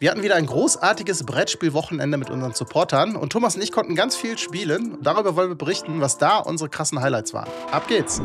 Wir hatten wieder ein großartiges Brettspielwochenende mit unseren Supportern und Thomas und ich konnten ganz viel spielen. Darüber wollen wir berichten, was da unsere krassen Highlights waren. Ab geht's!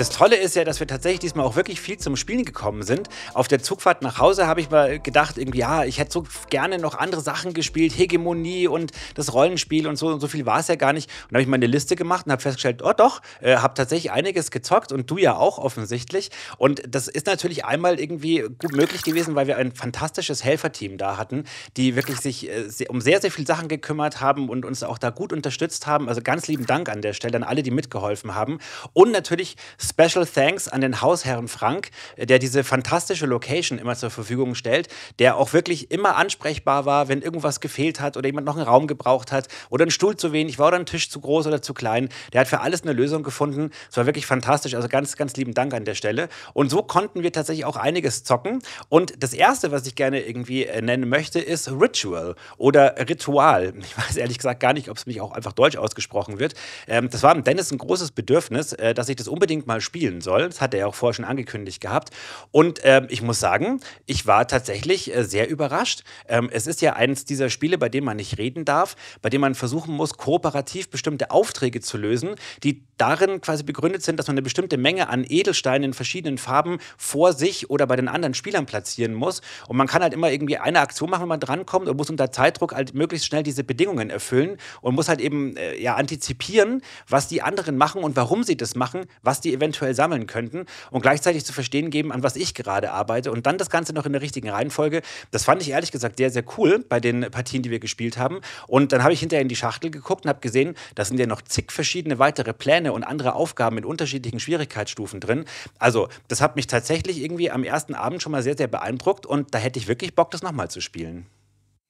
Das Tolle ist ja, dass wir tatsächlich diesmal auch wirklich viel zum Spielen gekommen sind. Auf der Zugfahrt nach Hause habe ich mal gedacht, irgendwie, ja, ich hätte so gerne noch andere Sachen gespielt, Hegemonie und das Rollenspiel und so und so viel war es ja gar nicht. Und habe ich mal eine Liste gemacht und habe festgestellt, oh doch, äh, habe tatsächlich einiges gezockt und du ja auch offensichtlich. Und das ist natürlich einmal irgendwie gut möglich gewesen, weil wir ein fantastisches Helferteam da hatten, die wirklich sich äh, um sehr, sehr viele Sachen gekümmert haben und uns auch da gut unterstützt haben. Also ganz lieben Dank an der Stelle an alle, die mitgeholfen haben. Und natürlich Special Thanks an den Hausherrn Frank, der diese fantastische Location immer zur Verfügung stellt, der auch wirklich immer ansprechbar war, wenn irgendwas gefehlt hat oder jemand noch einen Raum gebraucht hat oder ein Stuhl zu wenig war oder ein Tisch zu groß oder zu klein. Der hat für alles eine Lösung gefunden. Es war wirklich fantastisch. Also ganz, ganz lieben Dank an der Stelle. Und so konnten wir tatsächlich auch einiges zocken. Und das erste, was ich gerne irgendwie äh, nennen möchte, ist Ritual oder Ritual. Ich weiß ehrlich gesagt gar nicht, ob es mich auch einfach deutsch ausgesprochen wird. Ähm, das war Dennis ein großes Bedürfnis, äh, dass ich das unbedingt mal spielen soll. Das hat er ja auch vorher schon angekündigt gehabt. Und äh, ich muss sagen, ich war tatsächlich äh, sehr überrascht. Ähm, es ist ja eines dieser Spiele, bei denen man nicht reden darf, bei dem man versuchen muss, kooperativ bestimmte Aufträge zu lösen, die darin quasi begründet sind, dass man eine bestimmte Menge an Edelsteinen in verschiedenen Farben vor sich oder bei den anderen Spielern platzieren muss. Und man kann halt immer irgendwie eine Aktion machen, wenn man drankommt und muss unter Zeitdruck halt möglichst schnell diese Bedingungen erfüllen und muss halt eben äh, ja antizipieren, was die anderen machen und warum sie das machen, was die eventuell sammeln könnten und gleichzeitig zu verstehen geben, an was ich gerade arbeite und dann das Ganze noch in der richtigen Reihenfolge. Das fand ich ehrlich gesagt sehr, sehr cool bei den Partien, die wir gespielt haben. Und dann habe ich hinterher in die Schachtel geguckt und habe gesehen, da sind ja noch zig verschiedene weitere Pläne und andere Aufgaben in unterschiedlichen Schwierigkeitsstufen drin. Also, das hat mich tatsächlich irgendwie am ersten Abend schon mal sehr, sehr beeindruckt und da hätte ich wirklich Bock, das nochmal zu spielen.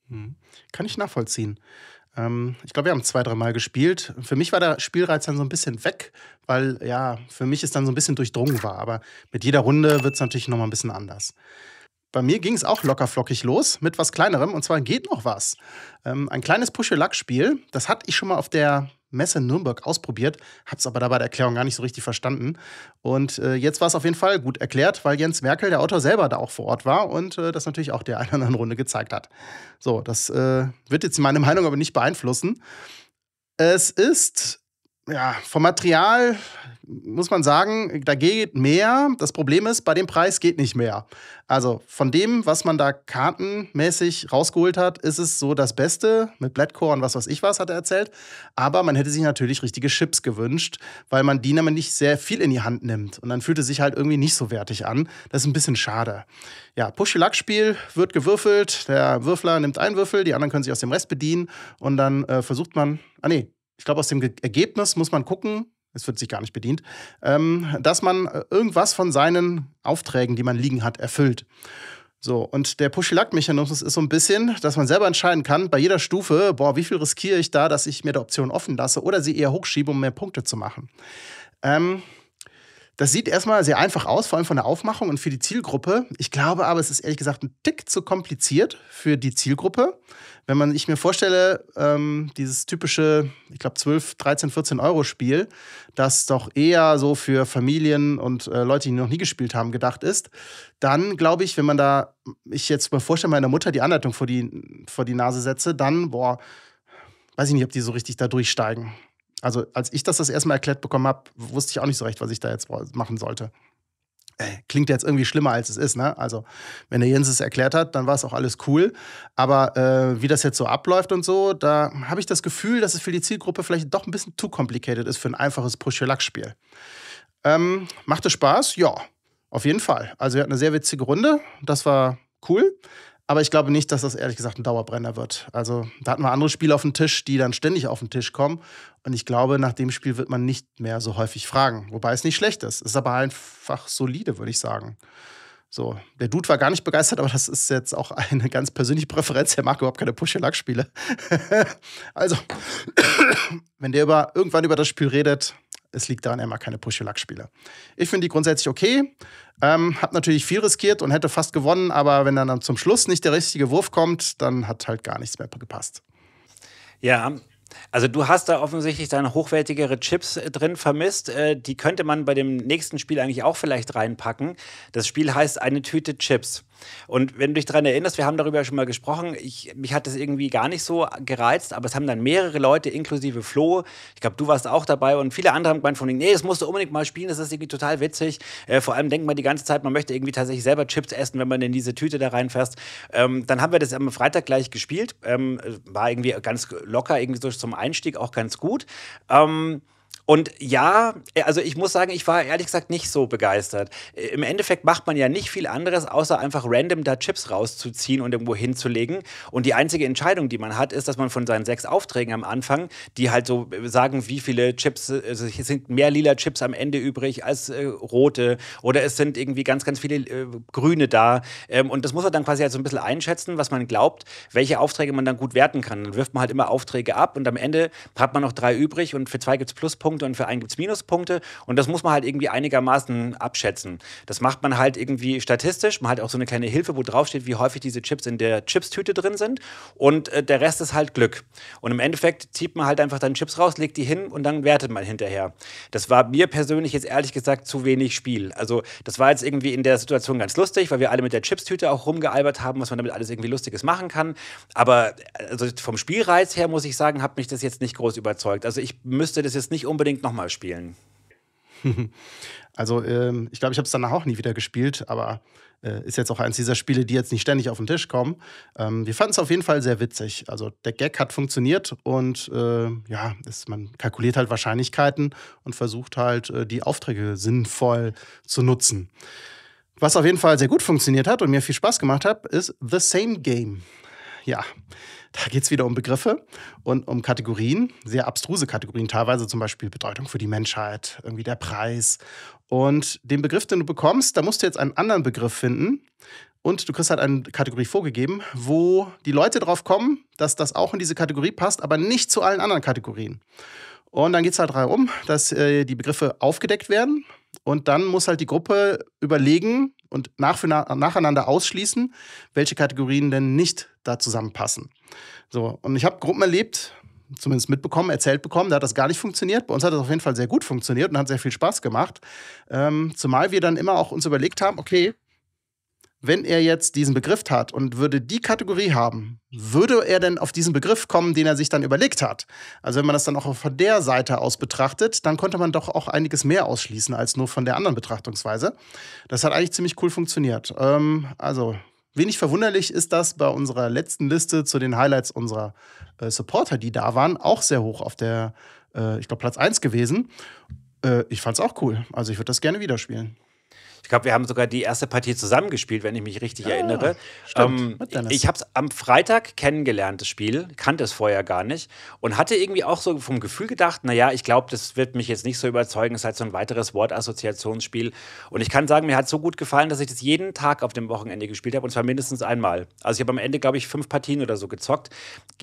Hm. Kann ich nachvollziehen. Ähm, ich glaube, wir haben zwei, dreimal gespielt. Für mich war der Spielreiz dann so ein bisschen weg, weil ja, für mich es dann so ein bisschen durchdrungen war. Aber mit jeder Runde wird es natürlich nochmal ein bisschen anders. Bei mir ging es auch lockerflockig los mit was Kleinerem und zwar geht noch was. Ähm, ein kleines Push-Luck-Spiel, das hatte ich schon mal auf der Messe Nürnberg ausprobiert, habe es aber dabei der Erklärung gar nicht so richtig verstanden. Und äh, jetzt war es auf jeden Fall gut erklärt, weil Jens Merkel, der Autor, selber da auch vor Ort war und äh, das natürlich auch der einen oder anderen Runde gezeigt hat. So, das äh, wird jetzt meine Meinung aber nicht beeinflussen. Es ist ja, vom Material muss man sagen, da geht mehr. Das Problem ist, bei dem Preis geht nicht mehr. Also von dem, was man da kartenmäßig rausgeholt hat, ist es so das Beste mit Blattcore und was weiß ich was, hat er erzählt. Aber man hätte sich natürlich richtige Chips gewünscht, weil man die nämlich nicht sehr viel in die Hand nimmt. Und dann fühlt es sich halt irgendwie nicht so wertig an. Das ist ein bisschen schade. Ja, Push-Luck-Spiel wird gewürfelt. Der Würfler nimmt einen Würfel, die anderen können sich aus dem Rest bedienen. Und dann äh, versucht man, ah nee, ich glaube, aus dem Ergebnis muss man gucken, es wird sich gar nicht bedient, ähm, dass man äh, irgendwas von seinen Aufträgen, die man liegen hat, erfüllt. So, und der Push-Luck-Mechanismus ist so ein bisschen, dass man selber entscheiden kann, bei jeder Stufe, boah, wie viel riskiere ich da, dass ich mir der Option offen lasse oder sie eher hochschiebe, um mehr Punkte zu machen. Ähm, das sieht erstmal sehr einfach aus, vor allem von der Aufmachung und für die Zielgruppe. Ich glaube aber, es ist ehrlich gesagt ein Tick zu kompliziert für die Zielgruppe. Wenn man, ich mir vorstelle, ähm, dieses typische, ich glaube, 12, 13, 14 Euro Spiel, das doch eher so für Familien und äh, Leute, die noch nie gespielt haben, gedacht ist, dann glaube ich, wenn man da, ich jetzt mir vorstelle, meiner Mutter die Anleitung vor die, vor die Nase setze, dann, boah, weiß ich nicht, ob die so richtig da durchsteigen. Also, als ich das das erste erklärt bekommen habe, wusste ich auch nicht so recht, was ich da jetzt machen sollte. Äh, klingt jetzt irgendwie schlimmer, als es ist. Ne? Also, wenn der Jens es erklärt hat, dann war es auch alles cool. Aber äh, wie das jetzt so abläuft und so, da habe ich das Gefühl, dass es für die Zielgruppe vielleicht doch ein bisschen zu complicated ist für ein einfaches Push-Your-Luck-Spiel. Ähm, macht es Spaß? Ja, auf jeden Fall. Also, wir hatten eine sehr witzige Runde. Das war cool. Aber ich glaube nicht, dass das ehrlich gesagt ein Dauerbrenner wird. Also da hatten wir andere Spiele auf dem Tisch, die dann ständig auf den Tisch kommen. Und ich glaube, nach dem Spiel wird man nicht mehr so häufig fragen. Wobei es nicht schlecht ist. Es ist aber einfach solide, würde ich sagen. So, der Dude war gar nicht begeistert, aber das ist jetzt auch eine ganz persönliche Präferenz. Er mag überhaupt keine Push-Luck-Spiele. also, wenn der über, irgendwann über das Spiel redet, es liegt daran, er mag keine Push-Luck-Spiele. Ich finde die grundsätzlich okay. Ähm, hab natürlich viel riskiert und hätte fast gewonnen, aber wenn dann zum Schluss nicht der richtige Wurf kommt, dann hat halt gar nichts mehr gepasst. Ja, also du hast da offensichtlich dann hochwertigere Chips äh, drin vermisst. Äh, die könnte man bei dem nächsten Spiel eigentlich auch vielleicht reinpacken. Das Spiel heißt eine Tüte Chips. Und wenn du dich daran erinnerst, wir haben darüber ja schon mal gesprochen, ich, mich hat das irgendwie gar nicht so gereizt, aber es haben dann mehrere Leute, inklusive Flo, ich glaube, du warst auch dabei und viele andere haben gemeint von, nee, das musst du unbedingt mal spielen, das ist irgendwie total witzig. Äh, vor allem denkt man die ganze Zeit, man möchte irgendwie tatsächlich selber Chips essen, wenn man in diese Tüte da reinfässt. Ähm, dann haben wir das am Freitag gleich gespielt, ähm, war irgendwie ganz locker, irgendwie so zum Einstieg auch ganz gut. Ähm, und ja, äh, also ich muss sagen, ich war ehrlich gesagt nicht so begeistert. Äh, Im Endeffekt macht man ja nicht viel anderes, außer einfach random da Chips rauszuziehen und irgendwo hinzulegen. Und die einzige Entscheidung, die man hat, ist, dass man von seinen sechs Aufträgen am Anfang, die halt so äh, sagen, wie viele Chips, also es sind mehr lila Chips am Ende übrig als äh, rote oder es sind irgendwie ganz, ganz viele äh, grüne da. Ähm, und das muss man dann quasi halt so ein bisschen einschätzen, was man glaubt, welche Aufträge man dann gut werten kann. Dann wirft man halt immer Aufträge ab und am Ende hat man noch drei übrig und für zwei gibt es Pluspunkte Pluspunkte und für einen gibt es Minuspunkte. Und das muss man halt irgendwie einigermaßen abschätzen. Das macht man halt irgendwie statistisch. Man hat auch so eine kleine Hilfe, wo draufsteht, wie häufig diese Chips in der Chipstüte drin sind. Und äh, der Rest ist halt Glück. Und im Endeffekt zieht man halt einfach dann Chips raus, legt die hin und dann wertet man hinterher. Das war mir persönlich jetzt ehrlich gesagt zu wenig Spiel. Also das war jetzt irgendwie in der Situation ganz lustig, weil wir alle mit der Chipstüte auch rumgealbert haben, was man damit alles irgendwie Lustiges machen kann. Aber also vom Spielreiz her muss ich sagen, hat mich das jetzt nicht groß überzeugt. Also ich müsste das jetzt nicht unbedingt unbedingt nochmal spielen. Also, ähm, ich glaube, ich habe es danach auch nie wieder gespielt, aber äh, ist jetzt auch eins dieser Spiele, die jetzt nicht ständig auf den Tisch kommen. Ähm, wir fanden es auf jeden Fall sehr witzig. Also, der Gag hat funktioniert und äh, ja, ist, man kalkuliert halt Wahrscheinlichkeiten und versucht halt, äh, die Aufträge sinnvoll zu nutzen. Was auf jeden Fall sehr gut funktioniert hat und mir viel Spaß gemacht hat, ist The Same Game. Ja, da geht es wieder um Begriffe und um Kategorien, sehr abstruse Kategorien, teilweise zum Beispiel Bedeutung für die Menschheit, irgendwie der Preis. Und den Begriff, den du bekommst, da musst du jetzt einen anderen Begriff finden. Und du kriegst halt eine Kategorie vorgegeben, wo die Leute drauf kommen, dass das auch in diese Kategorie passt, aber nicht zu allen anderen Kategorien. Und dann geht es halt darum, dass äh, die Begriffe aufgedeckt werden. Und dann muss halt die Gruppe überlegen und nach, nacheinander ausschließen, welche Kategorien denn nicht da zusammenpassen. So, und ich habe Gruppen erlebt, zumindest mitbekommen, erzählt bekommen, da hat das gar nicht funktioniert. Bei uns hat das auf jeden Fall sehr gut funktioniert und hat sehr viel Spaß gemacht. Ähm, zumal wir dann immer auch uns überlegt haben, okay, wenn er jetzt diesen Begriff hat und würde die Kategorie haben, würde er denn auf diesen Begriff kommen, den er sich dann überlegt hat? Also wenn man das dann auch von der Seite aus betrachtet, dann konnte man doch auch einiges mehr ausschließen als nur von der anderen Betrachtungsweise. Das hat eigentlich ziemlich cool funktioniert. Ähm, also wenig verwunderlich ist das bei unserer letzten Liste zu den Highlights unserer äh, Supporter, die da waren, auch sehr hoch auf der, äh, ich glaube, Platz 1 gewesen. Äh, ich fand es auch cool. Also ich würde das gerne wieder spielen. Ich glaube, wir haben sogar die erste Partie zusammengespielt, wenn ich mich richtig ja, erinnere. Ähm, ich habe es am Freitag kennengelernt, das Spiel, kannte es vorher gar nicht und hatte irgendwie auch so vom Gefühl gedacht, naja, ich glaube, das wird mich jetzt nicht so überzeugen, es ist halt so ein weiteres Wortassoziationsspiel. Und ich kann sagen, mir hat es so gut gefallen, dass ich das jeden Tag auf dem Wochenende gespielt habe und zwar mindestens einmal. Also ich habe am Ende, glaube ich, fünf Partien oder so gezockt.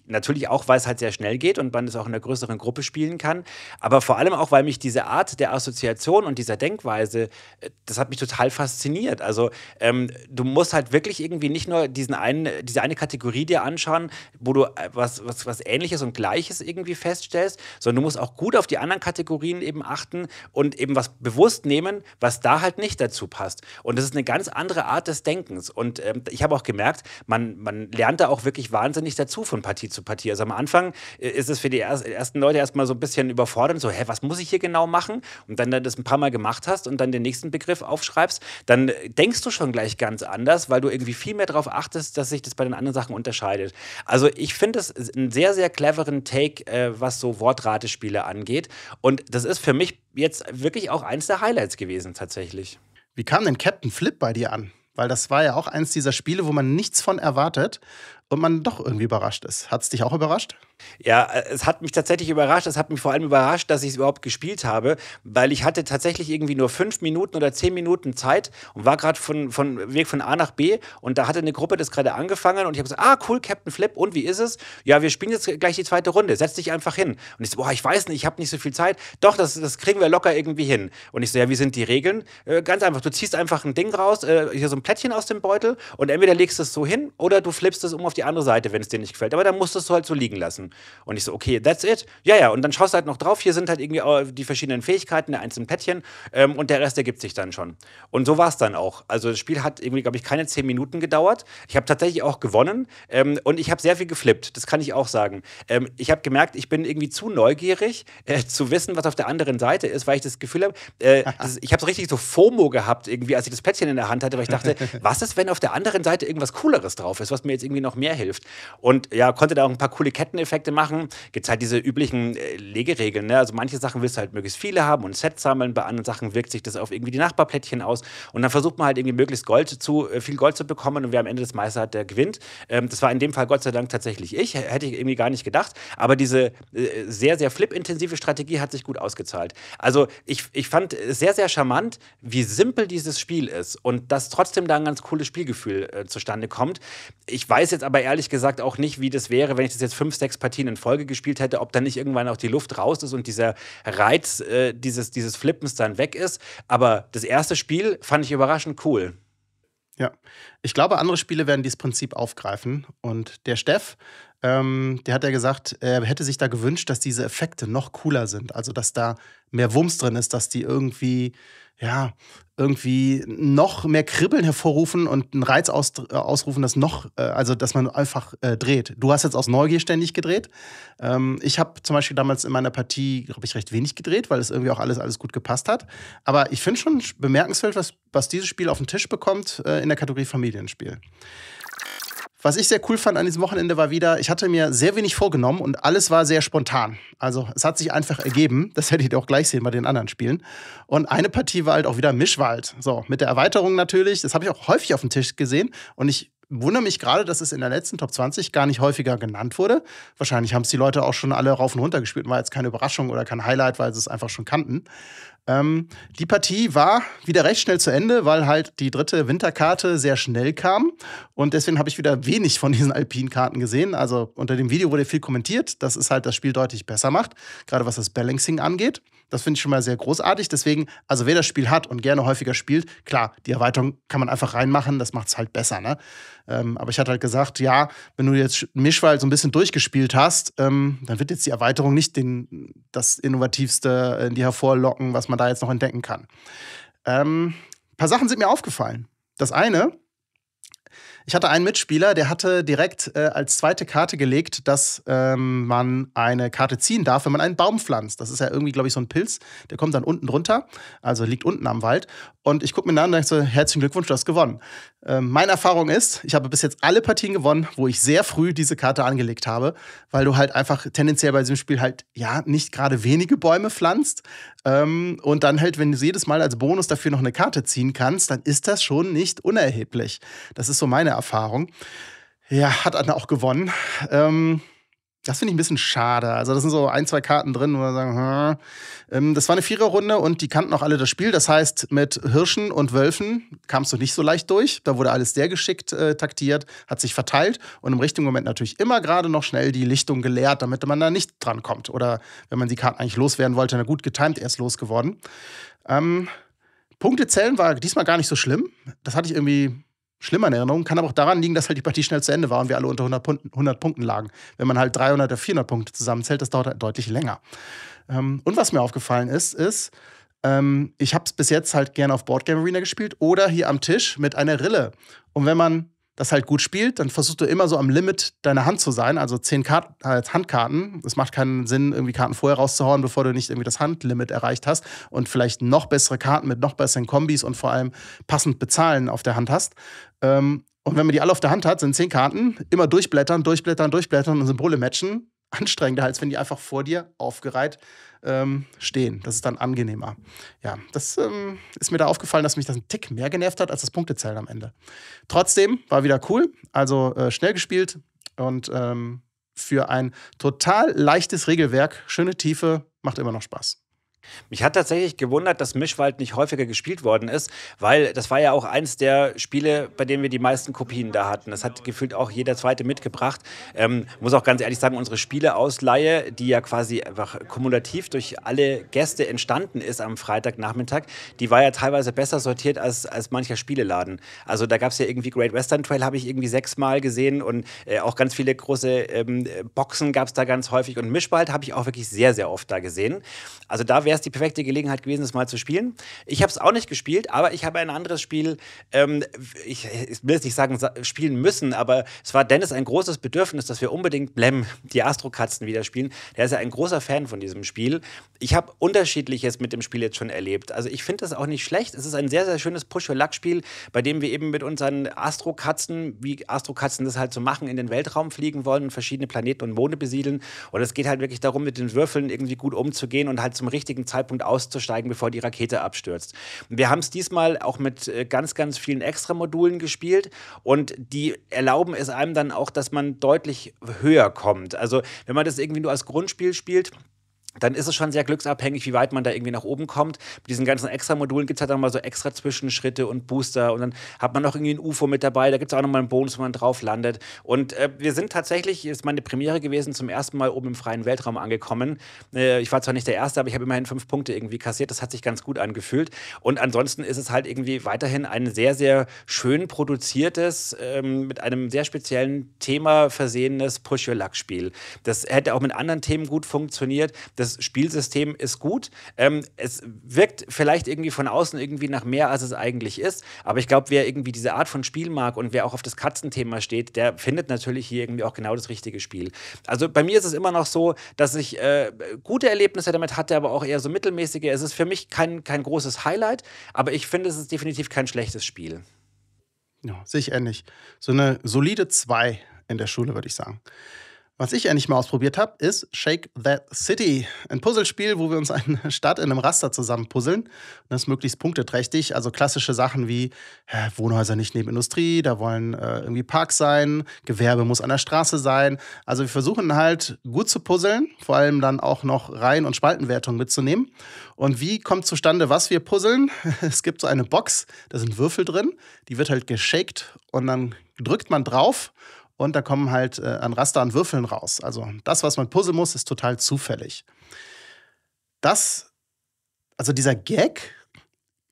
Natürlich auch, weil es halt sehr schnell geht und man es auch in einer größeren Gruppe spielen kann, aber vor allem auch, weil mich diese Art der Assoziation und dieser Denkweise, äh, das hat mich total total fasziniert. Also ähm, du musst halt wirklich irgendwie nicht nur diesen einen, diese eine Kategorie dir anschauen, wo du äh, was, was, was Ähnliches und Gleiches irgendwie feststellst, sondern du musst auch gut auf die anderen Kategorien eben achten und eben was bewusst nehmen, was da halt nicht dazu passt. Und das ist eine ganz andere Art des Denkens. Und ähm, ich habe auch gemerkt, man, man lernt da auch wirklich wahnsinnig dazu von Partie zu Partie. Also am Anfang äh, ist es für die ersten Leute erstmal so ein bisschen überfordernd, so, hä, was muss ich hier genau machen? Und dann, dann das ein paar Mal gemacht hast und dann den nächsten Begriff aufschreibst, schreibst, dann denkst du schon gleich ganz anders, weil du irgendwie viel mehr darauf achtest, dass sich das bei den anderen Sachen unterscheidet. Also ich finde es einen sehr, sehr cleveren Take, äh, was so Wortratespiele angeht. Und das ist für mich jetzt wirklich auch eins der Highlights gewesen, tatsächlich. Wie kam denn Captain Flip bei dir an? Weil das war ja auch eins dieser Spiele, wo man nichts von erwartet und man doch irgendwie überrascht ist. Hat es dich auch überrascht? Ja, äh, es hat mich tatsächlich überrascht. Es hat mich vor allem überrascht, dass ich es überhaupt gespielt habe, weil ich hatte tatsächlich irgendwie nur fünf Minuten oder zehn Minuten Zeit und war gerade von, von Weg von A nach B und da hatte eine Gruppe das gerade angefangen und ich habe gesagt, ah cool, Captain Flip und wie ist es? Ja, wir spielen jetzt gleich die zweite Runde. Setz dich einfach hin. Und ich so, boah, ich weiß nicht, ich habe nicht so viel Zeit. Doch, das, das kriegen wir locker irgendwie hin. Und ich so, ja, wie sind die Regeln? Äh, ganz einfach, du ziehst einfach ein Ding raus, äh, hier so ein Plättchen aus dem Beutel und entweder legst du es so hin oder du flippst es um auf die andere Seite, wenn es dir nicht gefällt. Aber dann musst du es halt so liegen lassen. Und ich so, okay, that's it. Ja, ja, und dann schaust du halt noch drauf. Hier sind halt irgendwie die verschiedenen Fähigkeiten der einzelnen Päckchen ähm, und der Rest ergibt sich dann schon. Und so war es dann auch. Also das Spiel hat irgendwie, glaube ich, keine zehn Minuten gedauert. Ich habe tatsächlich auch gewonnen ähm, und ich habe sehr viel geflippt. Das kann ich auch sagen. Ähm, ich habe gemerkt, ich bin irgendwie zu neugierig äh, zu wissen, was auf der anderen Seite ist, weil ich das Gefühl habe, äh, ich habe so richtig so FOMO gehabt, irgendwie, als ich das Plättchen in der Hand hatte, weil ich dachte, was ist, wenn auf der anderen Seite irgendwas Cooleres drauf ist, was mir jetzt irgendwie noch mehr hilft? Und ja, konnte da auch ein paar coole Ketteneffekte machen. Gibt halt diese üblichen äh, Legeregeln. Ne? Also manche Sachen willst du halt möglichst viele haben und Sets sammeln, bei anderen Sachen wirkt sich das auf irgendwie die Nachbarplättchen aus. Und dann versucht man halt irgendwie möglichst Gold zu, äh, viel Gold zu bekommen und wer am Ende des Meisters hat, der gewinnt. Ähm, das war in dem Fall Gott sei Dank tatsächlich ich. Hätte ich irgendwie gar nicht gedacht. Aber diese äh, sehr, sehr flip-intensive Strategie hat sich gut ausgezahlt. Also ich, ich fand sehr, sehr charmant, wie simpel dieses Spiel ist und dass trotzdem da ein ganz cooles Spielgefühl äh, zustande kommt. Ich weiß jetzt aber ehrlich gesagt auch nicht, wie das wäre, wenn ich das jetzt fünf, sechs Partien in Folge gespielt hätte, ob dann nicht irgendwann auch die Luft raus ist und dieser Reiz äh, dieses, dieses Flippens dann weg ist. Aber das erste Spiel fand ich überraschend cool. Ja, ich glaube, andere Spiele werden dieses Prinzip aufgreifen. Und der Steff, ähm, der hat ja gesagt, er hätte sich da gewünscht, dass diese Effekte noch cooler sind. Also, dass da mehr Wumms drin ist, dass die irgendwie ja, irgendwie noch mehr Kribbeln hervorrufen und einen Reiz aus, äh, ausrufen, das noch, äh, also dass man einfach äh, dreht. Du hast jetzt aus Neugier ständig gedreht. Ähm, ich habe zum Beispiel damals in meiner Partie, glaube ich, recht wenig gedreht, weil es irgendwie auch alles, alles gut gepasst hat. Aber ich finde schon bemerkenswert, was, was dieses Spiel auf den Tisch bekommt äh, in der Kategorie Familienspiel. Was ich sehr cool fand an diesem Wochenende war wieder, ich hatte mir sehr wenig vorgenommen und alles war sehr spontan. Also es hat sich einfach ergeben. Das werdet ihr auch gleich sehen bei den anderen Spielen. Und eine Partie war halt auch wieder Mischwald. So, mit der Erweiterung natürlich. Das habe ich auch häufig auf dem Tisch gesehen. Und ich wundere mich gerade, dass es in der letzten Top 20 gar nicht häufiger genannt wurde. Wahrscheinlich haben es die Leute auch schon alle rauf und runter gespielt. War jetzt keine Überraschung oder kein Highlight, weil sie es einfach schon kannten. Ähm, die Partie war wieder recht schnell zu Ende, weil halt die dritte Winterkarte sehr schnell kam. Und deswegen habe ich wieder wenig von diesen Alpin-Karten gesehen. Also unter dem Video wurde viel kommentiert, dass es halt das Spiel deutlich besser macht, gerade was das Balancing angeht. Das finde ich schon mal sehr großartig. Deswegen, also wer das Spiel hat und gerne häufiger spielt, klar, die Erweiterung kann man einfach reinmachen, das macht es halt besser. Ne? Ähm, aber ich hatte halt gesagt, ja, wenn du jetzt Mischwald so ein bisschen durchgespielt hast, ähm, dann wird jetzt die Erweiterung nicht den, das Innovativste in die hervorlocken, was man da jetzt noch entdecken kann. Ähm, ein paar Sachen sind mir aufgefallen. Das eine, ich hatte einen Mitspieler, der hatte direkt äh, als zweite Karte gelegt, dass ähm, man eine Karte ziehen darf, wenn man einen Baum pflanzt. Das ist ja irgendwie, glaube ich, so ein Pilz, der kommt dann unten drunter, also liegt unten am Wald. Und ich gucke mir an und denke so, herzlichen Glückwunsch, du hast gewonnen. Ähm, meine Erfahrung ist, ich habe bis jetzt alle Partien gewonnen, wo ich sehr früh diese Karte angelegt habe, weil du halt einfach tendenziell bei diesem Spiel halt, ja, nicht gerade wenige Bäume pflanzt. Ähm, und dann halt, wenn du jedes Mal als Bonus dafür noch eine Karte ziehen kannst, dann ist das schon nicht unerheblich. Das ist so meine Erfahrung. Ja, hat Anna auch gewonnen. Ähm, das finde ich ein bisschen schade. Also, das sind so ein, zwei Karten drin, wo wir sagen, hm. das war eine Viererrunde und die kannten auch alle das Spiel. Das heißt, mit Hirschen und Wölfen kamst du nicht so leicht durch. Da wurde alles sehr geschickt äh, taktiert, hat sich verteilt und im richtigen Moment natürlich immer gerade noch schnell die Lichtung geleert, damit man da nicht dran kommt. Oder wenn man die Karten eigentlich loswerden wollte, na gut getimt erst losgeworden. Ähm, Punkte zählen war diesmal gar nicht so schlimm. Das hatte ich irgendwie schlimmer in Erinnerung. Kann aber auch daran liegen, dass halt die Partie schnell zu Ende war und wir alle unter 100, Punkten, 100 Punkten lagen. Wenn man halt 300 oder 400 Punkte zusammenzählt, das dauert halt deutlich länger. Ähm, und was mir aufgefallen ist, ist, ähm, ich habe es bis jetzt halt gerne auf Boardgame Arena gespielt oder hier am Tisch mit einer Rille. Und wenn man das halt gut spielt, dann versuchst du immer so am Limit deiner Hand zu sein. Also zehn Kart halt Handkarten. Es macht keinen Sinn, irgendwie Karten vorher rauszuhauen, bevor du nicht irgendwie das Handlimit erreicht hast und vielleicht noch bessere Karten mit noch besseren Kombis und vor allem passend bezahlen auf der Hand hast. Ähm, und wenn man die alle auf der Hand hat, sind zehn Karten, immer durchblättern, durchblättern, durchblättern und Symbole matchen, anstrengender, als wenn die einfach vor dir aufgereiht ähm, stehen. Das ist dann angenehmer. Ja, das ähm, ist mir da aufgefallen, dass mich das ein Tick mehr genervt hat als das Punktezählen am Ende. Trotzdem war wieder cool, also äh, schnell gespielt und ähm, für ein total leichtes Regelwerk, schöne Tiefe, macht immer noch Spaß. Mich hat tatsächlich gewundert, dass Mischwald nicht häufiger gespielt worden ist, weil das war ja auch eins der Spiele, bei denen wir die meisten Kopien da hatten. Das hat gefühlt auch jeder zweite mitgebracht. Ähm, muss auch ganz ehrlich sagen, unsere Spieleausleihe, die ja quasi einfach kumulativ durch alle Gäste entstanden ist am Freitagnachmittag, die war ja teilweise besser sortiert als, als mancher Spieleladen. Also da gab es ja irgendwie Great Western Trail, habe ich irgendwie sechsmal gesehen und äh, auch ganz viele große ähm, Boxen gab es da ganz häufig und Mischwald habe ich auch wirklich sehr, sehr oft da gesehen. Also da wäre es die perfekte Gelegenheit gewesen, es mal zu spielen. Ich habe es auch nicht gespielt, aber ich habe ein anderes Spiel, ähm, ich, ich, will jetzt nicht sagen spielen müssen, aber es war Dennis ein großes Bedürfnis, dass wir unbedingt Blem, die Astrokatzen, wieder spielen. Der ist ja ein großer Fan von diesem Spiel. Ich habe unterschiedliches mit dem Spiel jetzt schon erlebt. Also ich finde das auch nicht schlecht. Es ist ein sehr, sehr schönes Push-Your-Luck-Spiel, bei dem wir eben mit unseren Astrokatzen, wie Astrokatzen das halt so machen, in den Weltraum fliegen wollen und verschiedene Planeten und Monde besiedeln. Und es geht halt wirklich darum, mit den Würfeln irgendwie gut umzugehen und halt zum richtigen Zeitpunkt auszusteigen, bevor die Rakete abstürzt. Wir haben es diesmal auch mit äh, ganz, ganz vielen Extra-Modulen gespielt und die erlauben es einem dann auch, dass man deutlich höher kommt. Also wenn man das irgendwie nur als Grundspiel spielt, dann ist es schon sehr glücksabhängig, wie weit man da irgendwie nach oben kommt. Mit diesen ganzen Extra-Modulen gibt es halt dann mal so extra Zwischenschritte und Booster und dann hat man noch irgendwie ein UFO mit dabei, da gibt es auch nochmal einen Bonus, wo man drauf landet. Und äh, wir sind tatsächlich, ist meine Premiere gewesen, zum ersten Mal oben im freien Weltraum angekommen. Äh, ich war zwar nicht der Erste, aber ich habe immerhin fünf Punkte irgendwie kassiert, das hat sich ganz gut angefühlt. Und ansonsten ist es halt irgendwie weiterhin ein sehr, sehr schön produziertes, ähm, mit einem sehr speziellen Thema versehenes Push-Your-Luck-Spiel. Das hätte auch mit anderen Themen gut funktioniert. Das das Spielsystem ist gut. Ähm, es wirkt vielleicht irgendwie von außen irgendwie nach mehr, als es eigentlich ist. Aber ich glaube, wer irgendwie diese Art von Spiel mag und wer auch auf das Katzenthema steht, der findet natürlich hier irgendwie auch genau das richtige Spiel. Also bei mir ist es immer noch so, dass ich äh, gute Erlebnisse damit hatte, aber auch eher so mittelmäßige. Es ist für mich kein, kein großes Highlight, aber ich finde, es ist definitiv kein schlechtes Spiel. Ja, sehe ich ähnlich. So eine solide 2 in der Schule, würde ich sagen. Was ich endlich mal ausprobiert habe, ist Shake That City. Ein Puzzlespiel, wo wir uns eine Stadt in einem Raster zusammen puzzeln. Das ist möglichst punkteträchtig. Also klassische Sachen wie äh, Wohnhäuser nicht neben Industrie, da wollen äh, irgendwie Parks sein, Gewerbe muss an der Straße sein. Also wir versuchen halt gut zu puzzeln, vor allem dann auch noch Reihen- und Spaltenwertung mitzunehmen. Und wie kommt zustande, was wir puzzeln? Es gibt so eine Box, da sind Würfel drin, die wird halt geshakt und dann drückt man drauf und da kommen halt äh, an Raster an Würfeln raus. Also das, was man puzzeln muss, ist total zufällig. Das, also dieser Gag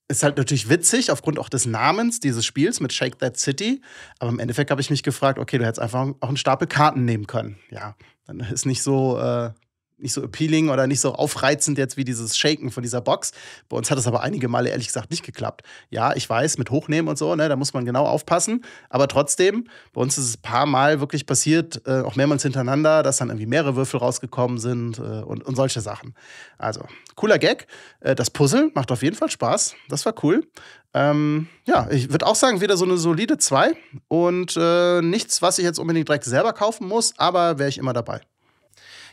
ist halt natürlich witzig aufgrund auch des Namens dieses Spiels mit Shake That City. Aber im Endeffekt habe ich mich gefragt, okay, du hättest einfach auch einen Stapel Karten nehmen können. Ja, dann ist nicht so äh, nicht so appealing oder nicht so aufreizend jetzt wie dieses Shaken von dieser Box. Bei uns hat es aber einige Male ehrlich gesagt nicht geklappt. Ja, ich weiß, mit Hochnehmen und so, ne, da muss man genau aufpassen. Aber trotzdem, bei uns ist es ein paar Mal wirklich passiert, äh, auch mehrmals hintereinander, dass dann irgendwie mehrere Würfel rausgekommen sind äh, und, und solche Sachen. Also, cooler Gag. Äh, das Puzzle macht auf jeden Fall Spaß. Das war cool. Ähm, ja, ich würde auch sagen, wieder so eine solide 2 und äh, nichts, was ich jetzt unbedingt direkt selber kaufen muss, aber wäre ich immer dabei.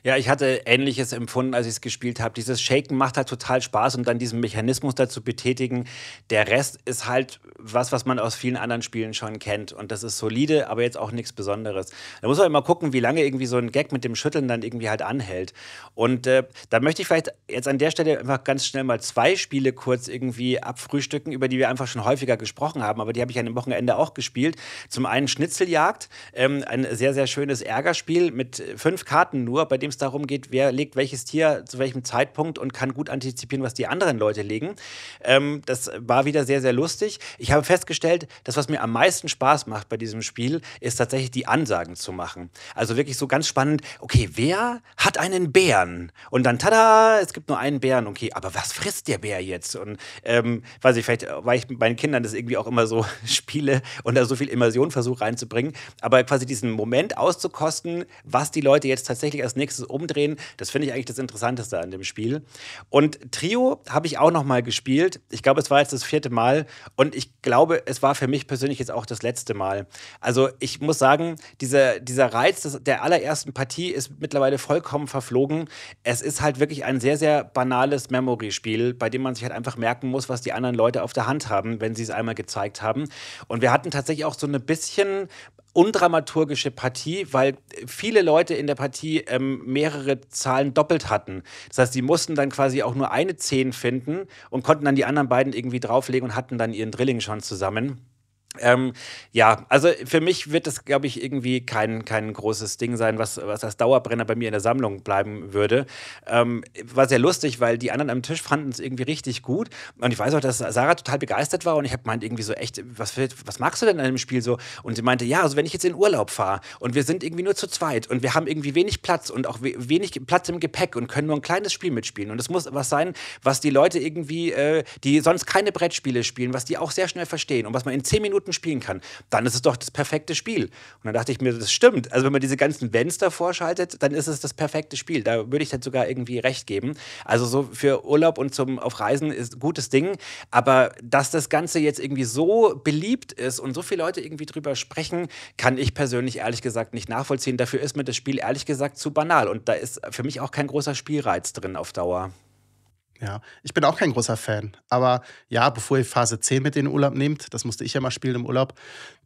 Ja, ich hatte Ähnliches empfunden, als ich es gespielt habe. Dieses Shaken macht halt total Spaß und dann diesen Mechanismus dazu betätigen. Der Rest ist halt was, was man aus vielen anderen Spielen schon kennt. Und das ist solide, aber jetzt auch nichts Besonderes. Da muss man immer gucken, wie lange irgendwie so ein Gag mit dem Schütteln dann irgendwie halt anhält. Und äh, da möchte ich vielleicht jetzt an der Stelle einfach ganz schnell mal zwei Spiele kurz irgendwie abfrühstücken, über die wir einfach schon häufiger gesprochen haben. Aber die habe ich an dem Wochenende auch gespielt. Zum einen Schnitzeljagd, ähm, ein sehr, sehr schönes Ärgerspiel mit fünf Karten nur, bei dem es darum geht, wer legt welches Tier zu welchem Zeitpunkt und kann gut antizipieren, was die anderen Leute legen. Ähm, das war wieder sehr, sehr lustig. Ich habe festgestellt, das, was mir am meisten Spaß macht bei diesem Spiel, ist tatsächlich die Ansagen zu machen. Also wirklich so ganz spannend, okay, wer hat einen Bären? Und dann, tada, es gibt nur einen Bären, okay, aber was frisst der Bär jetzt? Und ähm, weiß ich, vielleicht, weil ich mit meinen Kindern das irgendwie auch immer so spiele und da so viel Immersion versuche reinzubringen, aber quasi diesen Moment auszukosten, was die Leute jetzt tatsächlich als nächstes umdrehen, das finde ich eigentlich das Interessanteste an dem Spiel. Und Trio habe ich auch noch mal gespielt. Ich glaube, es war jetzt das vierte Mal und ich glaube, es war für mich persönlich jetzt auch das letzte Mal. Also ich muss sagen, dieser, dieser Reiz des, der allerersten Partie ist mittlerweile vollkommen verflogen. Es ist halt wirklich ein sehr, sehr banales Memory-Spiel, bei dem man sich halt einfach merken muss, was die anderen Leute auf der Hand haben, wenn sie es einmal gezeigt haben. Und wir hatten tatsächlich auch so eine bisschen undramaturgische Partie, weil viele Leute in der Partie ähm, mehrere Zahlen doppelt hatten. Das heißt, sie mussten dann quasi auch nur eine 10 finden und konnten dann die anderen beiden irgendwie drauflegen und hatten dann ihren Drilling schon zusammen. Ähm, ja, also für mich wird das, glaube ich, irgendwie kein, kein großes Ding sein, was, was als Dauerbrenner bei mir in der Sammlung bleiben würde. Ähm, war sehr lustig, weil die anderen am Tisch fanden es irgendwie richtig gut. Und ich weiß auch, dass Sarah total begeistert war und ich habe meint irgendwie so, echt, was, was magst du denn an dem Spiel so? Und sie meinte, ja, also wenn ich jetzt in Urlaub fahre und wir sind irgendwie nur zu zweit und wir haben irgendwie wenig Platz und auch wenig Platz im Gepäck und können nur ein kleines Spiel mitspielen. Und es muss was sein, was die Leute irgendwie, äh, die sonst keine Brettspiele spielen, was die auch sehr schnell verstehen und was man in zehn Minuten Minuten spielen kann, dann ist es doch das perfekte Spiel. Und dann dachte ich mir, das stimmt. Also wenn man diese ganzen Wenns davor schaltet, dann ist es das perfekte Spiel. Da würde ich dann sogar irgendwie recht geben. Also so für Urlaub und zum auf Reisen ist ein gutes Ding. Aber dass das Ganze jetzt irgendwie so beliebt ist und so viele Leute irgendwie drüber sprechen, kann ich persönlich ehrlich gesagt nicht nachvollziehen. Dafür ist mir das Spiel ehrlich gesagt zu banal. Und da ist für mich auch kein großer Spielreiz drin auf Dauer. Ja, ich bin auch kein großer Fan. Aber ja, bevor ihr Phase 10 mit in den Urlaub nehmt, das musste ich ja mal spielen im Urlaub,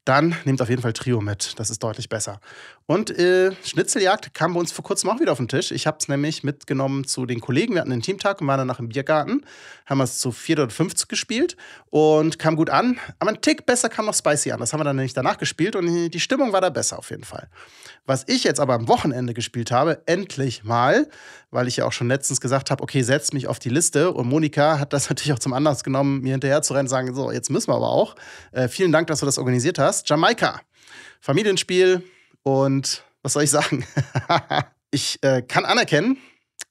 dann nehmt auf jeden Fall Trio mit. Das ist deutlich besser. Und äh, Schnitzeljagd kam bei uns vor kurzem auch wieder auf den Tisch. Ich habe es nämlich mitgenommen zu den Kollegen. Wir hatten einen Teamtag und waren danach im Biergarten. Haben es zu 4 oder 50 gespielt und kam gut an. Aber ein Tick besser kam noch Spicy an. Das haben wir dann nämlich danach gespielt und die Stimmung war da besser auf jeden Fall. Was ich jetzt aber am Wochenende gespielt habe, endlich mal, weil ich ja auch schon letztens gesagt habe, okay, setz mich auf die Liste. Und Monika hat das natürlich auch zum Anlass genommen, mir hinterher zu rennen und sagen, so, jetzt müssen wir aber auch. Äh, vielen Dank, dass du das organisiert hast. Jamaika. Familienspiel und was soll ich sagen? ich äh, kann anerkennen,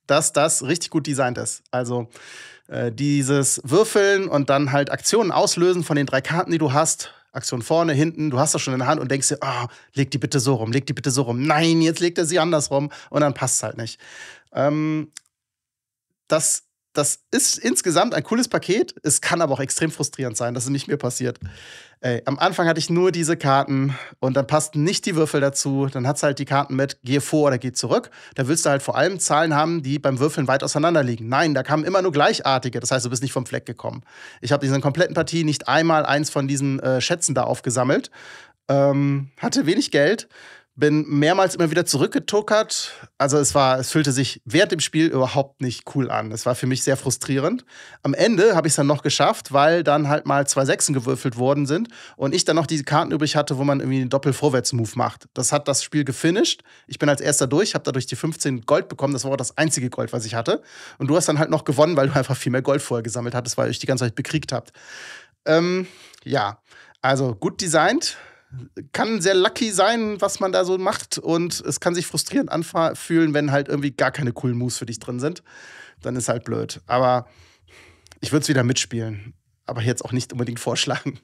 dass das richtig gut designt ist. Also äh, dieses Würfeln und dann halt Aktionen auslösen von den drei Karten, die du hast. Aktion vorne, hinten, du hast das schon in der Hand und denkst dir, oh, leg die bitte so rum, leg die bitte so rum. Nein, jetzt legt er sie andersrum und dann passt es halt nicht. Ähm, das das ist insgesamt ein cooles Paket. Es kann aber auch extrem frustrierend sein. Das ist nicht mir passiert. Ey, am Anfang hatte ich nur diese Karten und dann passten nicht die Würfel dazu. Dann hat es halt die Karten mit, geh vor oder geh zurück. Da willst du halt vor allem Zahlen haben, die beim Würfeln weit auseinander liegen. Nein, da kamen immer nur gleichartige. Das heißt, du bist nicht vom Fleck gekommen. Ich habe in dieser kompletten Partie nicht einmal eins von diesen äh, Schätzen da aufgesammelt. Ähm, hatte wenig Geld bin mehrmals immer wieder zurückgetuckert. Also es war, es fühlte sich während dem Spiel überhaupt nicht cool an. Es war für mich sehr frustrierend. Am Ende habe ich es dann noch geschafft, weil dann halt mal zwei Sechsen gewürfelt worden sind und ich dann noch diese Karten übrig hatte, wo man irgendwie einen Doppel-Vorwärts-Move macht. Das hat das Spiel gefinisht. Ich bin als erster durch, habe dadurch die 15 Gold bekommen. Das war auch das einzige Gold, was ich hatte. Und du hast dann halt noch gewonnen, weil du einfach viel mehr Gold vorher gesammelt hattest, weil ihr euch die ganze Zeit bekriegt habt. Ähm, ja, also gut designt kann sehr lucky sein, was man da so macht. Und es kann sich frustrierend anfühlen, wenn halt irgendwie gar keine coolen Moves für dich drin sind. Dann ist halt blöd. Aber ich würde es wieder mitspielen. Aber jetzt auch nicht unbedingt vorschlagen.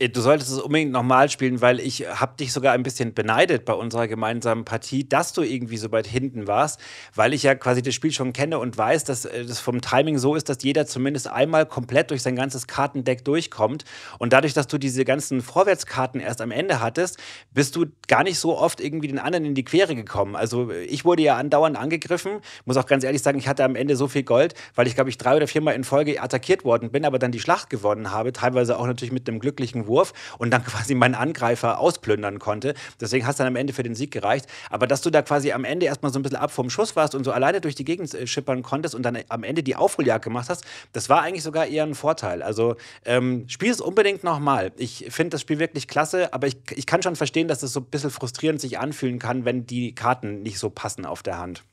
Äh, du solltest es unbedingt nochmal spielen, weil ich habe dich sogar ein bisschen beneidet bei unserer gemeinsamen Partie, dass du irgendwie so weit hinten warst, weil ich ja quasi das Spiel schon kenne und weiß, dass äh, das vom Timing so ist, dass jeder zumindest einmal komplett durch sein ganzes Kartendeck durchkommt. Und dadurch, dass du diese ganzen Vorwärtskarten erst am Ende hattest, bist du gar nicht so oft irgendwie den anderen in die Quere gekommen. Also ich wurde ja andauernd angegriffen, muss auch ganz ehrlich sagen, ich hatte am Ende so viel Gold, weil ich glaube ich drei oder viermal in Folge attackiert worden bin, aber dann die Schlacht gewonnen habe, teilweise auch natürlich mit einem glücklichen Wurf und dann quasi meinen Angreifer ausplündern konnte. Deswegen hast du dann am Ende für den Sieg gereicht. Aber dass du da quasi am Ende erstmal so ein bisschen ab vom Schuss warst und so alleine durch die Gegend äh, schippern konntest und dann am Ende die Aufholjagd gemacht hast, das war eigentlich sogar eher ein Vorteil. Also ähm, spiel es unbedingt nochmal. Ich finde das Spiel wirklich klasse, aber ich, ich kann schon verstehen, dass es so ein bisschen frustrierend sich anfühlen kann, wenn die Karten nicht so passen auf der Hand.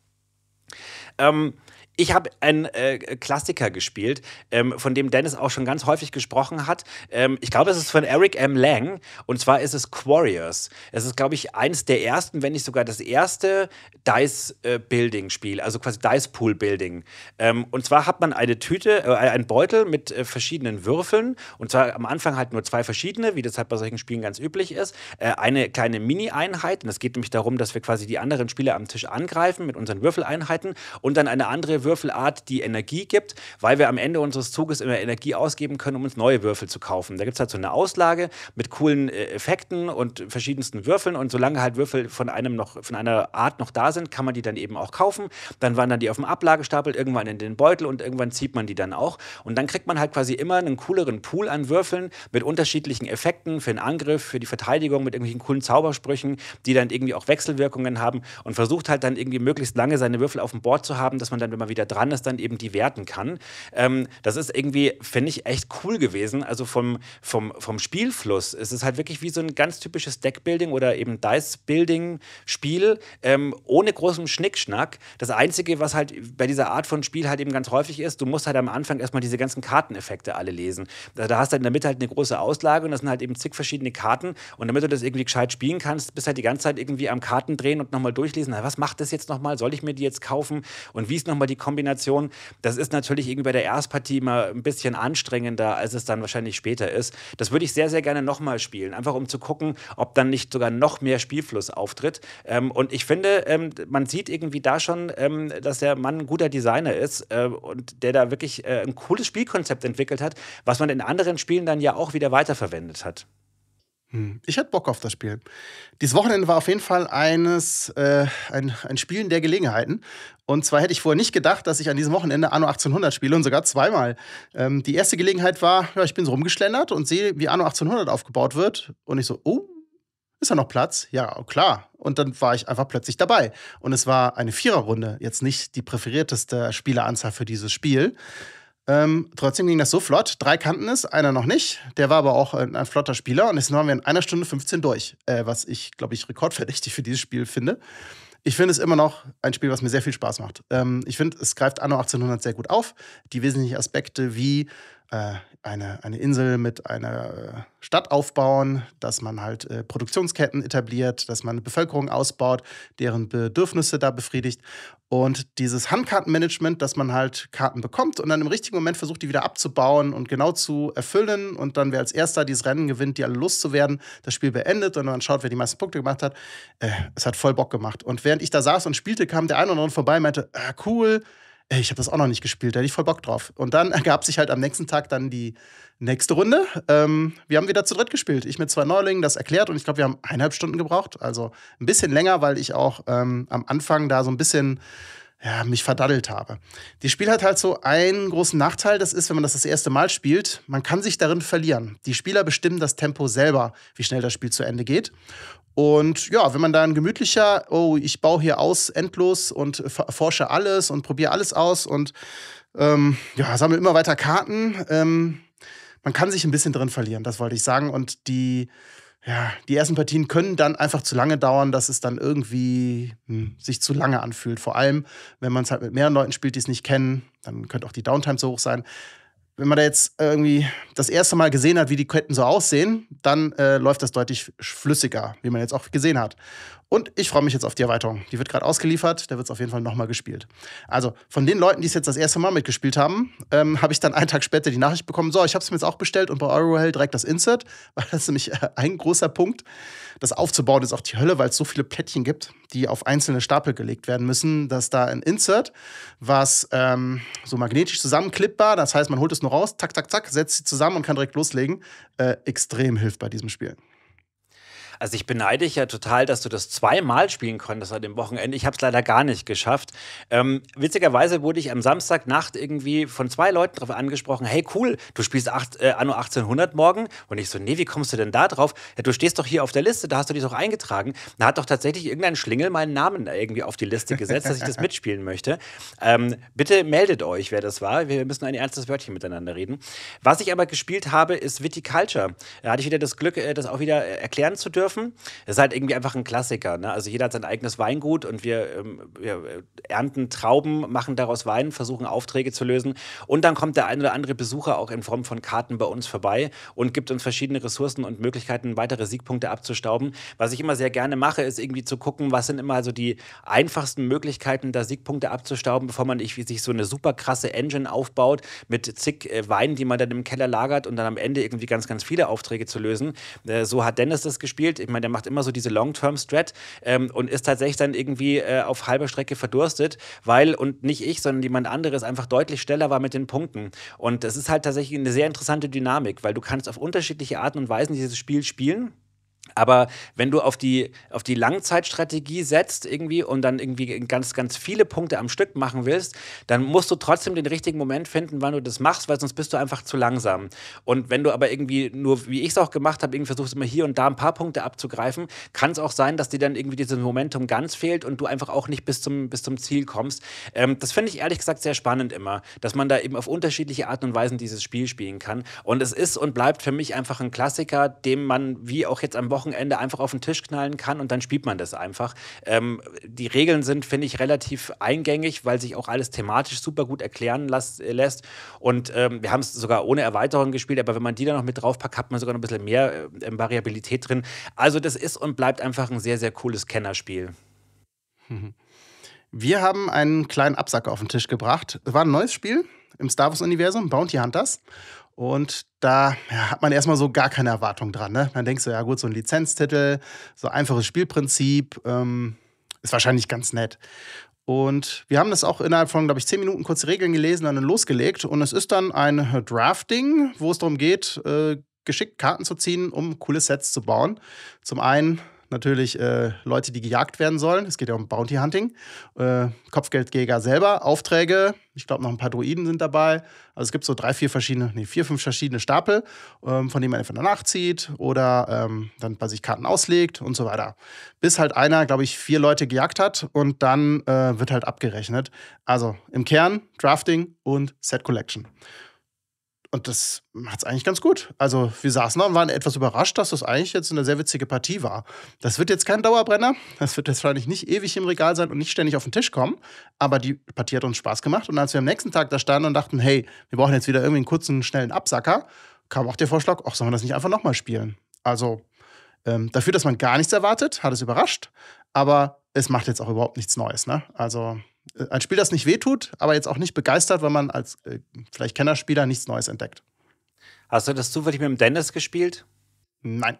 Ähm, ich habe einen äh, Klassiker gespielt, ähm, von dem Dennis auch schon ganz häufig gesprochen hat. Ähm, ich glaube, es ist von Eric M. Lang und zwar ist es Quarriors. Es ist, glaube ich, eins der ersten, wenn nicht sogar das erste Dice-Building-Spiel, also quasi Dice-Pool-Building. Ähm, und zwar hat man eine Tüte, äh, einen Beutel mit äh, verschiedenen Würfeln und zwar am Anfang halt nur zwei verschiedene, wie das halt bei solchen Spielen ganz üblich ist. Äh, eine kleine Mini-Einheit und es geht nämlich darum, dass wir quasi die anderen Spieler am Tisch angreifen mit unseren Würfeleinheiten und dann eine andere Würfelart, die Energie gibt, weil wir am Ende unseres Zuges immer Energie ausgeben können, um uns neue Würfel zu kaufen. Da gibt es halt so eine Auslage mit coolen äh, Effekten und verschiedensten Würfeln und solange halt Würfel von einem noch, von einer Art noch da sind, kann man die dann eben auch kaufen. Dann wandern die auf dem Ablagestapel irgendwann in den Beutel und irgendwann zieht man die dann auch. Und dann kriegt man halt quasi immer einen cooleren Pool an Würfeln mit unterschiedlichen Effekten für den Angriff, für die Verteidigung, mit irgendwelchen coolen Zaubersprüchen, die dann irgendwie auch Wechselwirkungen haben und versucht halt dann irgendwie möglichst lange seine Würfel auf dem Board zu haben, dass man dann, wenn man wieder dran ist, dann eben die werten kann. Ähm, das ist irgendwie, finde ich, echt cool gewesen. Also vom, vom, vom Spielfluss. Es ist halt wirklich wie so ein ganz typisches Deckbuilding oder eben Dice-Building-Spiel ähm, ohne großen Schnickschnack. Das Einzige, was halt bei dieser Art von Spiel halt eben ganz häufig ist, du musst halt am Anfang erstmal diese ganzen Karteneffekte alle lesen. Da, da hast du halt in der Mitte halt eine große Auslage und das sind halt eben zig verschiedene Karten. Und damit du das irgendwie gescheit spielen kannst, bist halt die ganze Zeit irgendwie am Karten drehen und nochmal durchlesen. Na, was macht das jetzt nochmal? Soll ich mir die jetzt kaufen? Und wie ist nochmal die Kombination? Das ist natürlich irgendwie bei der Erstpartie mal ein bisschen anstrengender, als es dann wahrscheinlich später ist. Das würde ich sehr, sehr gerne nochmal spielen. Einfach um zu gucken, ob dann nicht sogar noch mehr Spielfluss auftritt. Ähm, und ich finde, ähm, man sieht irgendwie da schon, ähm, dass der Mann ein guter Designer ist äh, und der da wirklich äh, ein cooles Spielkonzept entwickelt hat, was man in anderen Spielen dann ja auch wieder weiterverwendet hat. Hm. Ich hatte Bock auf das Spiel. Dieses Wochenende war auf jeden Fall eines, äh, ein, ein Spielen der Gelegenheiten. Und zwar hätte ich vorher nicht gedacht, dass ich an diesem Wochenende Anno 1800 spiele und sogar zweimal. Ähm, die erste Gelegenheit war, ja, ich bin so rumgeschlendert und sehe, wie Anno 1800 aufgebaut wird. Und ich so, oh, ist da noch Platz? Ja, klar. Und dann war ich einfach plötzlich dabei. Und es war eine Viererrunde, jetzt nicht die präferierteste Spieleranzahl für dieses Spiel. Ähm, trotzdem ging das so flott. Drei kannten es, einer noch nicht. Der war aber auch ein, ein flotter Spieler. Und jetzt waren wir in einer Stunde 15 durch, äh, was ich, glaube ich, rekordverdächtig für dieses Spiel finde. Ich finde es immer noch ein Spiel, was mir sehr viel Spaß macht. Ähm, ich finde, es greift Anno 1800 sehr gut auf. Die wesentlichen Aspekte wie äh, eine, eine Insel mit einer äh, Stadt aufbauen, dass man halt äh, Produktionsketten etabliert, dass man eine Bevölkerung ausbaut, deren Bedürfnisse da befriedigt. Und dieses Handkartenmanagement, dass man halt Karten bekommt und dann im richtigen Moment versucht, die wieder abzubauen und genau zu erfüllen. Und dann, wer als erster dieses Rennen gewinnt, die alle loszuwerden, das Spiel beendet und dann schaut, wer die meisten Punkte gemacht hat. Äh, es hat voll Bock gemacht. Und während ich da saß und spielte, kam der eine oder andere vorbei und meinte, ah, cool, ey, ich habe das auch noch nicht gespielt, da hätte ich voll Bock drauf. Und dann ergab sich halt am nächsten Tag dann die nächste Runde. Ähm, wir haben wieder zu dritt gespielt. Ich mit zwei Neulingen das erklärt und ich glaube, wir haben eineinhalb Stunden gebraucht. Also ein bisschen länger, weil ich auch ähm, am Anfang da so ein bisschen ja, mich verdaddelt habe. Die Spiel hat halt so einen großen Nachteil, das ist, wenn man das das erste Mal spielt, man kann sich darin verlieren. Die Spieler bestimmen das Tempo selber, wie schnell das Spiel zu Ende geht. Und ja, wenn man dann gemütlicher, oh, ich baue hier aus endlos und forsche alles und probiere alles aus und ähm, ja, sammle immer weiter Karten, ähm, man kann sich ein bisschen drin verlieren, das wollte ich sagen. Und die, ja, die ersten Partien können dann einfach zu lange dauern, dass es dann irgendwie hm, sich zu lange anfühlt. Vor allem, wenn man es halt mit mehreren Leuten spielt, die es nicht kennen, dann könnte auch die Downtime so hoch sein wenn man da jetzt irgendwie das erste Mal gesehen hat, wie die Ketten so aussehen, dann äh, läuft das deutlich flüssiger, wie man jetzt auch gesehen hat. Und ich freue mich jetzt auf die Erweiterung. Die wird gerade ausgeliefert, da wird es auf jeden Fall nochmal gespielt. Also von den Leuten, die es jetzt das erste Mal mitgespielt haben, ähm, habe ich dann einen Tag später die Nachricht bekommen, so, ich habe es mir jetzt auch bestellt und bei Eurohell direkt das Insert, weil das ist nämlich äh, ein großer Punkt. Das aufzubauen ist auch die Hölle, weil es so viele Plättchen gibt, die auf einzelne Stapel gelegt werden müssen, dass da ein Insert, was ähm, so magnetisch zusammenklippbar, das heißt, man holt es nur raus, zack, zack, zack, setzt sie zusammen und kann direkt loslegen, äh, extrem hilft bei diesem Spiel. Also ich beneide dich ja total, dass du das zweimal spielen konntest an dem Wochenende. Ich habe es leider gar nicht geschafft. Ähm, witzigerweise wurde ich am Samstagnacht irgendwie von zwei Leuten darauf angesprochen, hey cool, du spielst acht, äh, Anno 1800 morgen. Und ich so, nee, wie kommst du denn da drauf? Ja, du stehst doch hier auf der Liste, da hast du dich doch eingetragen. Da hat doch tatsächlich irgendein Schlingel meinen Namen irgendwie auf die Liste gesetzt, dass ich das mitspielen möchte. Ähm, bitte meldet euch, wer das war. Wir müssen ein ernstes Wörtchen miteinander reden. Was ich aber gespielt habe, ist Viticulture. Da hatte ich wieder das Glück, äh, das auch wieder äh, erklären zu dürfen dürfen. Das ist halt irgendwie einfach ein Klassiker. Ne? Also jeder hat sein eigenes Weingut und wir, ähm, wir, ernten Trauben, machen daraus Wein, versuchen Aufträge zu lösen. Und dann kommt der ein oder andere Besucher auch in Form von Karten bei uns vorbei und gibt uns verschiedene Ressourcen und Möglichkeiten, weitere Siegpunkte abzustauben. Was ich immer sehr gerne mache, ist irgendwie zu gucken, was sind immer also die einfachsten Möglichkeiten, da Siegpunkte abzustauben, bevor man sich so eine super krasse Engine aufbaut mit zig äh, Weinen, die man dann im Keller lagert und dann am Ende irgendwie ganz, ganz viele Aufträge zu lösen. Äh, so hat Dennis das gespielt spielt. Ich meine, der macht immer so diese Long-Term-Strat ähm, und ist tatsächlich dann irgendwie äh, auf halber Strecke verdurstet, weil, und nicht ich, sondern jemand anderes einfach deutlich schneller war mit den Punkten. Und das ist halt tatsächlich eine sehr interessante Dynamik, weil du kannst auf unterschiedliche Arten und Weisen dieses Spiel spielen. Aber wenn du auf die, auf die Langzeitstrategie setzt irgendwie und dann irgendwie ganz, ganz viele Punkte am Stück machen willst, dann musst du trotzdem den richtigen Moment finden, wann du das machst, weil sonst bist du einfach zu langsam. Und wenn du aber irgendwie nur, wie ich es auch gemacht habe, irgendwie versuchst immer hier und da ein paar Punkte abzugreifen, kann es auch sein, dass dir dann irgendwie dieses Momentum ganz fehlt und du einfach auch nicht bis zum, bis zum Ziel kommst. Ähm, das finde ich ehrlich gesagt sehr spannend immer, dass man da eben auf unterschiedliche Arten und Weisen dieses Spiel spielen kann. Und es ist und bleibt für mich einfach ein Klassiker, dem man, wie auch jetzt am Wochenende, Wochenende einfach auf den Tisch knallen kann und dann spielt man das einfach. Ähm, die Regeln sind, finde ich, relativ eingängig, weil sich auch alles thematisch super gut erklären las, äh, lässt. Und ähm, wir haben es sogar ohne Erweiterung gespielt, aber wenn man die dann noch mit draufpackt, hat man sogar noch ein bisschen mehr äh, Variabilität drin. Also das ist und bleibt einfach ein sehr, sehr cooles Kennerspiel. Wir haben einen kleinen Absacker auf den Tisch gebracht. Es war ein neues Spiel im Star Wars-Universum, Bounty Hunters. Und da hat man erstmal so gar keine Erwartung dran. Ne? Man denkt so, ja gut, so ein Lizenztitel, so einfaches Spielprinzip, ähm, ist wahrscheinlich ganz nett. Und wir haben das auch innerhalb von, glaube ich, zehn Minuten kurz Regeln gelesen und dann losgelegt. Und es ist dann ein Drafting, wo es darum geht, äh, geschickt Karten zu ziehen, um coole Sets zu bauen. Zum einen natürlich äh, Leute, die gejagt werden sollen. Es geht ja um Bounty Hunting. Äh, Kopfgeldjäger selber, Aufträge. Ich glaube, noch ein paar Druiden sind dabei. Also es gibt so drei, vier verschiedene, nee, vier, fünf verschiedene Stapel, ähm, von denen man entweder nachzieht oder ähm, dann bei sich Karten auslegt und so weiter. Bis halt einer, glaube ich, vier Leute gejagt hat und dann äh, wird halt abgerechnet. Also im Kern Drafting und Set Collection. Und das macht es eigentlich ganz gut. Also, wir saßen da und waren etwas überrascht, dass das eigentlich jetzt eine sehr witzige Partie war. Das wird jetzt kein Dauerbrenner. Das wird jetzt wahrscheinlich nicht ewig im Regal sein und nicht ständig auf den Tisch kommen. Aber die Partie hat uns Spaß gemacht. Und als wir am nächsten Tag da standen und dachten, hey, wir brauchen jetzt wieder irgendwie einen kurzen, schnellen Absacker, kam auch der Vorschlag, ach, sollen wir das nicht einfach nochmal spielen? Also, ähm, dafür, dass man gar nichts erwartet, hat es überrascht. Aber es macht jetzt auch überhaupt nichts Neues. Ne? Also, ein Spiel, das nicht wehtut, aber jetzt auch nicht begeistert, weil man als äh, vielleicht Kennerspieler nichts Neues entdeckt. Hast du das zufällig mit dem Dennis gespielt? Nein.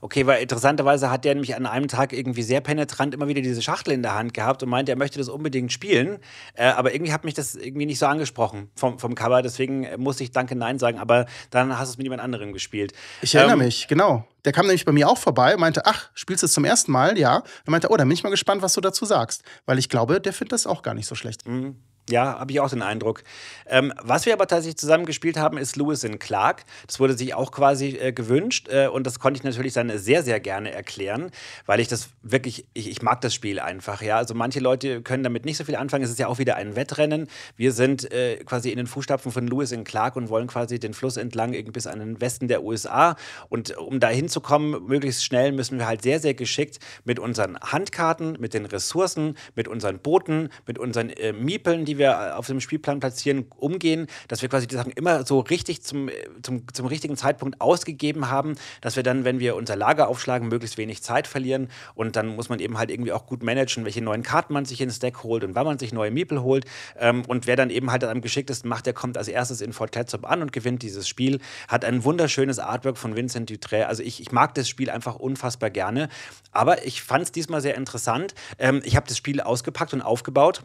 Okay, weil interessanterweise hat der nämlich an einem Tag irgendwie sehr penetrant immer wieder diese Schachtel in der Hand gehabt und meinte, er möchte das unbedingt spielen. Äh, aber irgendwie hat mich das irgendwie nicht so angesprochen vom, vom Cover. Deswegen musste ich Danke Nein sagen. Aber dann hast du es mit jemand anderem gespielt. Ich erinnere ähm, mich, genau. Der kam nämlich bei mir auch vorbei, und meinte, ach, spielst du es zum ersten Mal? Ja. Er meinte, oh, dann bin ich mal gespannt, was du dazu sagst. Weil ich glaube, der findet das auch gar nicht so schlecht. Mhm. Ja, habe ich auch den Eindruck. Ähm, was wir aber tatsächlich zusammen gespielt haben, ist Lewis in Clark. Das wurde sich auch quasi äh, gewünscht äh, und das konnte ich natürlich dann sehr, sehr gerne erklären, weil ich das wirklich, ich, ich, mag das Spiel einfach. Ja, also manche Leute können damit nicht so viel anfangen. Es ist ja auch wieder ein Wettrennen. Wir sind äh, quasi in den Fußstapfen von Lewis in Clark und wollen quasi den Fluss entlang bis an den Westen der USA. Und um da hinzukommen, möglichst schnell, müssen wir halt sehr, sehr geschickt mit unseren Handkarten, mit den Ressourcen, mit unseren Booten, mit unseren äh, Miepeln, die wir äh, auf dem Spielplan platzieren, umgehen, dass wir quasi die Sachen immer so richtig zum, zum, zum richtigen Zeitpunkt ausgegeben haben, dass wir dann, wenn wir unser Lager aufschlagen, möglichst wenig Zeit verlieren. Und dann muss man eben halt irgendwie auch gut managen, welche neuen Karten man sich ins Deck holt und wann man sich neue Miepel holt. Ähm, und wer dann eben halt am geschicktesten macht, der kommt als erstes in Fort Clatsop an und gewinnt dieses Spiel. Hat ein wunderschönes Artwork von Vincent Dutré. Also ich, ich mag das Spiel einfach unfassbar gerne. Aber ich fand es diesmal sehr interessant. Ähm, ich habe das Spiel ausgepackt und aufgebaut.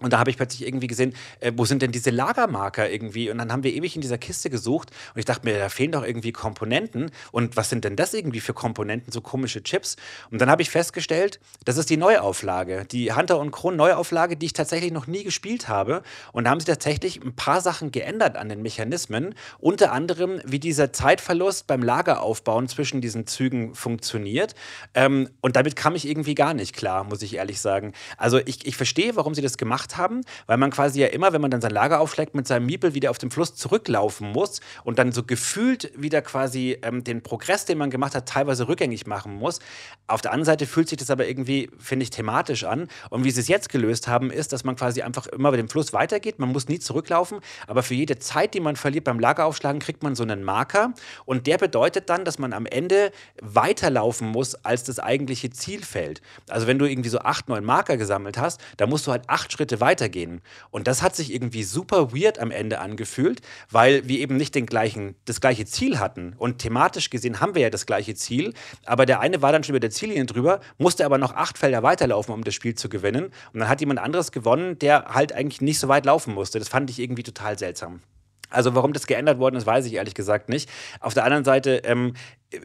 Und da habe ich plötzlich irgendwie gesehen, äh, wo sind denn diese Lagermarker irgendwie? Und dann haben wir ewig in dieser Kiste gesucht und ich dachte mir, da fehlen doch irgendwie Komponenten. Und was sind denn das irgendwie für Komponenten, so komische Chips? Und dann habe ich festgestellt, das ist die Neuauflage, die Hunter und Kron Neuauflage, die ich tatsächlich noch nie gespielt habe. Und da haben sie tatsächlich ein paar Sachen geändert an den Mechanismen. Unter anderem, wie dieser Zeitverlust beim Lageraufbauen zwischen diesen Zügen funktioniert. Ähm, und damit kam ich irgendwie gar nicht klar, muss ich ehrlich sagen. Also ich, ich verstehe, warum sie das gemacht gemacht haben, weil man quasi ja immer, wenn man dann sein Lager aufschlägt, mit seinem Miepel wieder auf dem Fluss zurücklaufen muss und dann so gefühlt wieder quasi ähm, den Progress, den man gemacht hat, teilweise rückgängig machen muss. Auf der anderen Seite fühlt sich das aber irgendwie, finde ich, thematisch an. Und wie sie es jetzt gelöst haben, ist, dass man quasi einfach immer über den Fluss weitergeht. Man muss nie zurücklaufen, aber für jede Zeit, die man verliert beim Lageraufschlagen, kriegt man so einen Marker. Und der bedeutet dann, dass man am Ende weiterlaufen muss, als das eigentliche Zielfeld. Also wenn du irgendwie so acht, neun Marker gesammelt hast, dann musst du halt acht Schritte Weitergehen. Und das hat sich irgendwie super weird am Ende angefühlt, weil wir eben nicht den gleichen, das gleiche Ziel hatten. Und thematisch gesehen haben wir ja das gleiche Ziel, aber der eine war dann schon über der Ziellinie drüber, musste aber noch acht Felder weiterlaufen, um das Spiel zu gewinnen. Und dann hat jemand anderes gewonnen, der halt eigentlich nicht so weit laufen musste. Das fand ich irgendwie total seltsam. Also warum das geändert worden ist, weiß ich ehrlich gesagt nicht. Auf der anderen Seite, ähm,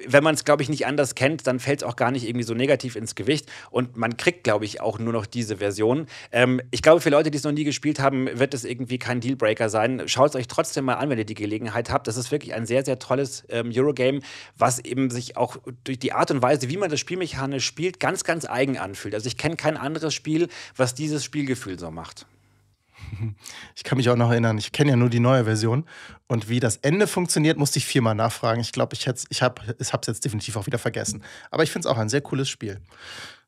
wenn man es, glaube ich, nicht anders kennt, dann fällt es auch gar nicht irgendwie so negativ ins Gewicht. Und man kriegt, glaube ich, auch nur noch diese Version. Ähm, ich glaube, für Leute, die es noch nie gespielt haben, wird es irgendwie kein Dealbreaker sein. Schaut es euch trotzdem mal an, wenn ihr die Gelegenheit habt. Das ist wirklich ein sehr, sehr tolles ähm, Eurogame, was eben sich auch durch die Art und Weise, wie man das Spielmechanisch spielt, ganz, ganz eigen anfühlt. Also ich kenne kein anderes Spiel, was dieses Spielgefühl so macht. Ich kann mich auch noch erinnern, ich kenne ja nur die neue Version. Und wie das Ende funktioniert, musste ich viermal nachfragen. Ich glaube, ich, ich habe es jetzt definitiv auch wieder vergessen. Aber ich finde es auch ein sehr cooles Spiel.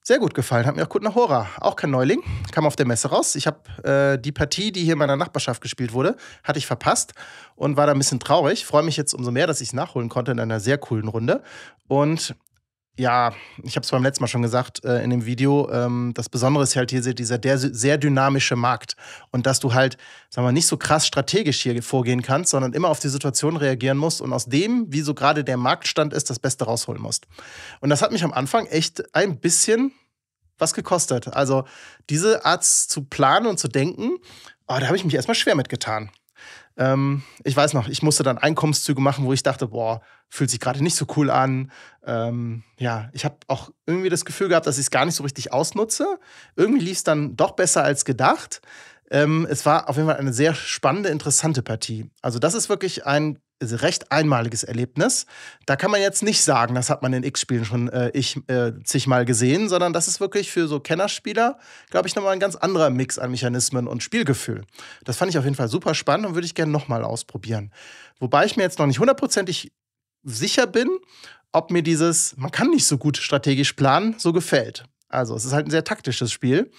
Sehr gut gefallen, hat mir auch gut nach Hora. Auch kein Neuling, kam auf der Messe raus. Ich habe äh, die Partie, die hier in meiner Nachbarschaft gespielt wurde, hatte ich verpasst und war da ein bisschen traurig. Freue mich jetzt umso mehr, dass ich es nachholen konnte in einer sehr coolen Runde. Und ja, ich habe es beim letzten Mal schon gesagt äh, in dem Video, ähm, das Besondere ist halt hier dieser der, sehr dynamische Markt und dass du halt, sagen wir, nicht so krass strategisch hier vorgehen kannst, sondern immer auf die Situation reagieren musst und aus dem, wie so gerade der Marktstand ist, das Beste rausholen musst. Und das hat mich am Anfang echt ein bisschen was gekostet. Also diese Art zu planen und zu denken, oh, da habe ich mich erstmal schwer mitgetan. Ähm, ich weiß noch, ich musste dann Einkommenszüge machen, wo ich dachte, boah, fühlt sich gerade nicht so cool an. Ähm, ja, ich habe auch irgendwie das Gefühl gehabt, dass ich es gar nicht so richtig ausnutze. Irgendwie lief es dann doch besser als gedacht. Ähm, es war auf jeden Fall eine sehr spannende, interessante Partie. Also das ist wirklich ein recht einmaliges Erlebnis. Da kann man jetzt nicht sagen, das hat man in X-Spielen schon äh, ich, äh, zigmal gesehen, sondern das ist wirklich für so Kennerspieler, glaube ich, nochmal ein ganz anderer Mix an Mechanismen und Spielgefühl. Das fand ich auf jeden Fall super spannend und würde ich gerne nochmal ausprobieren. Wobei ich mir jetzt noch nicht hundertprozentig sicher bin, ob mir dieses, man kann nicht so gut strategisch planen, so gefällt. Also es ist halt ein sehr taktisches Spiel.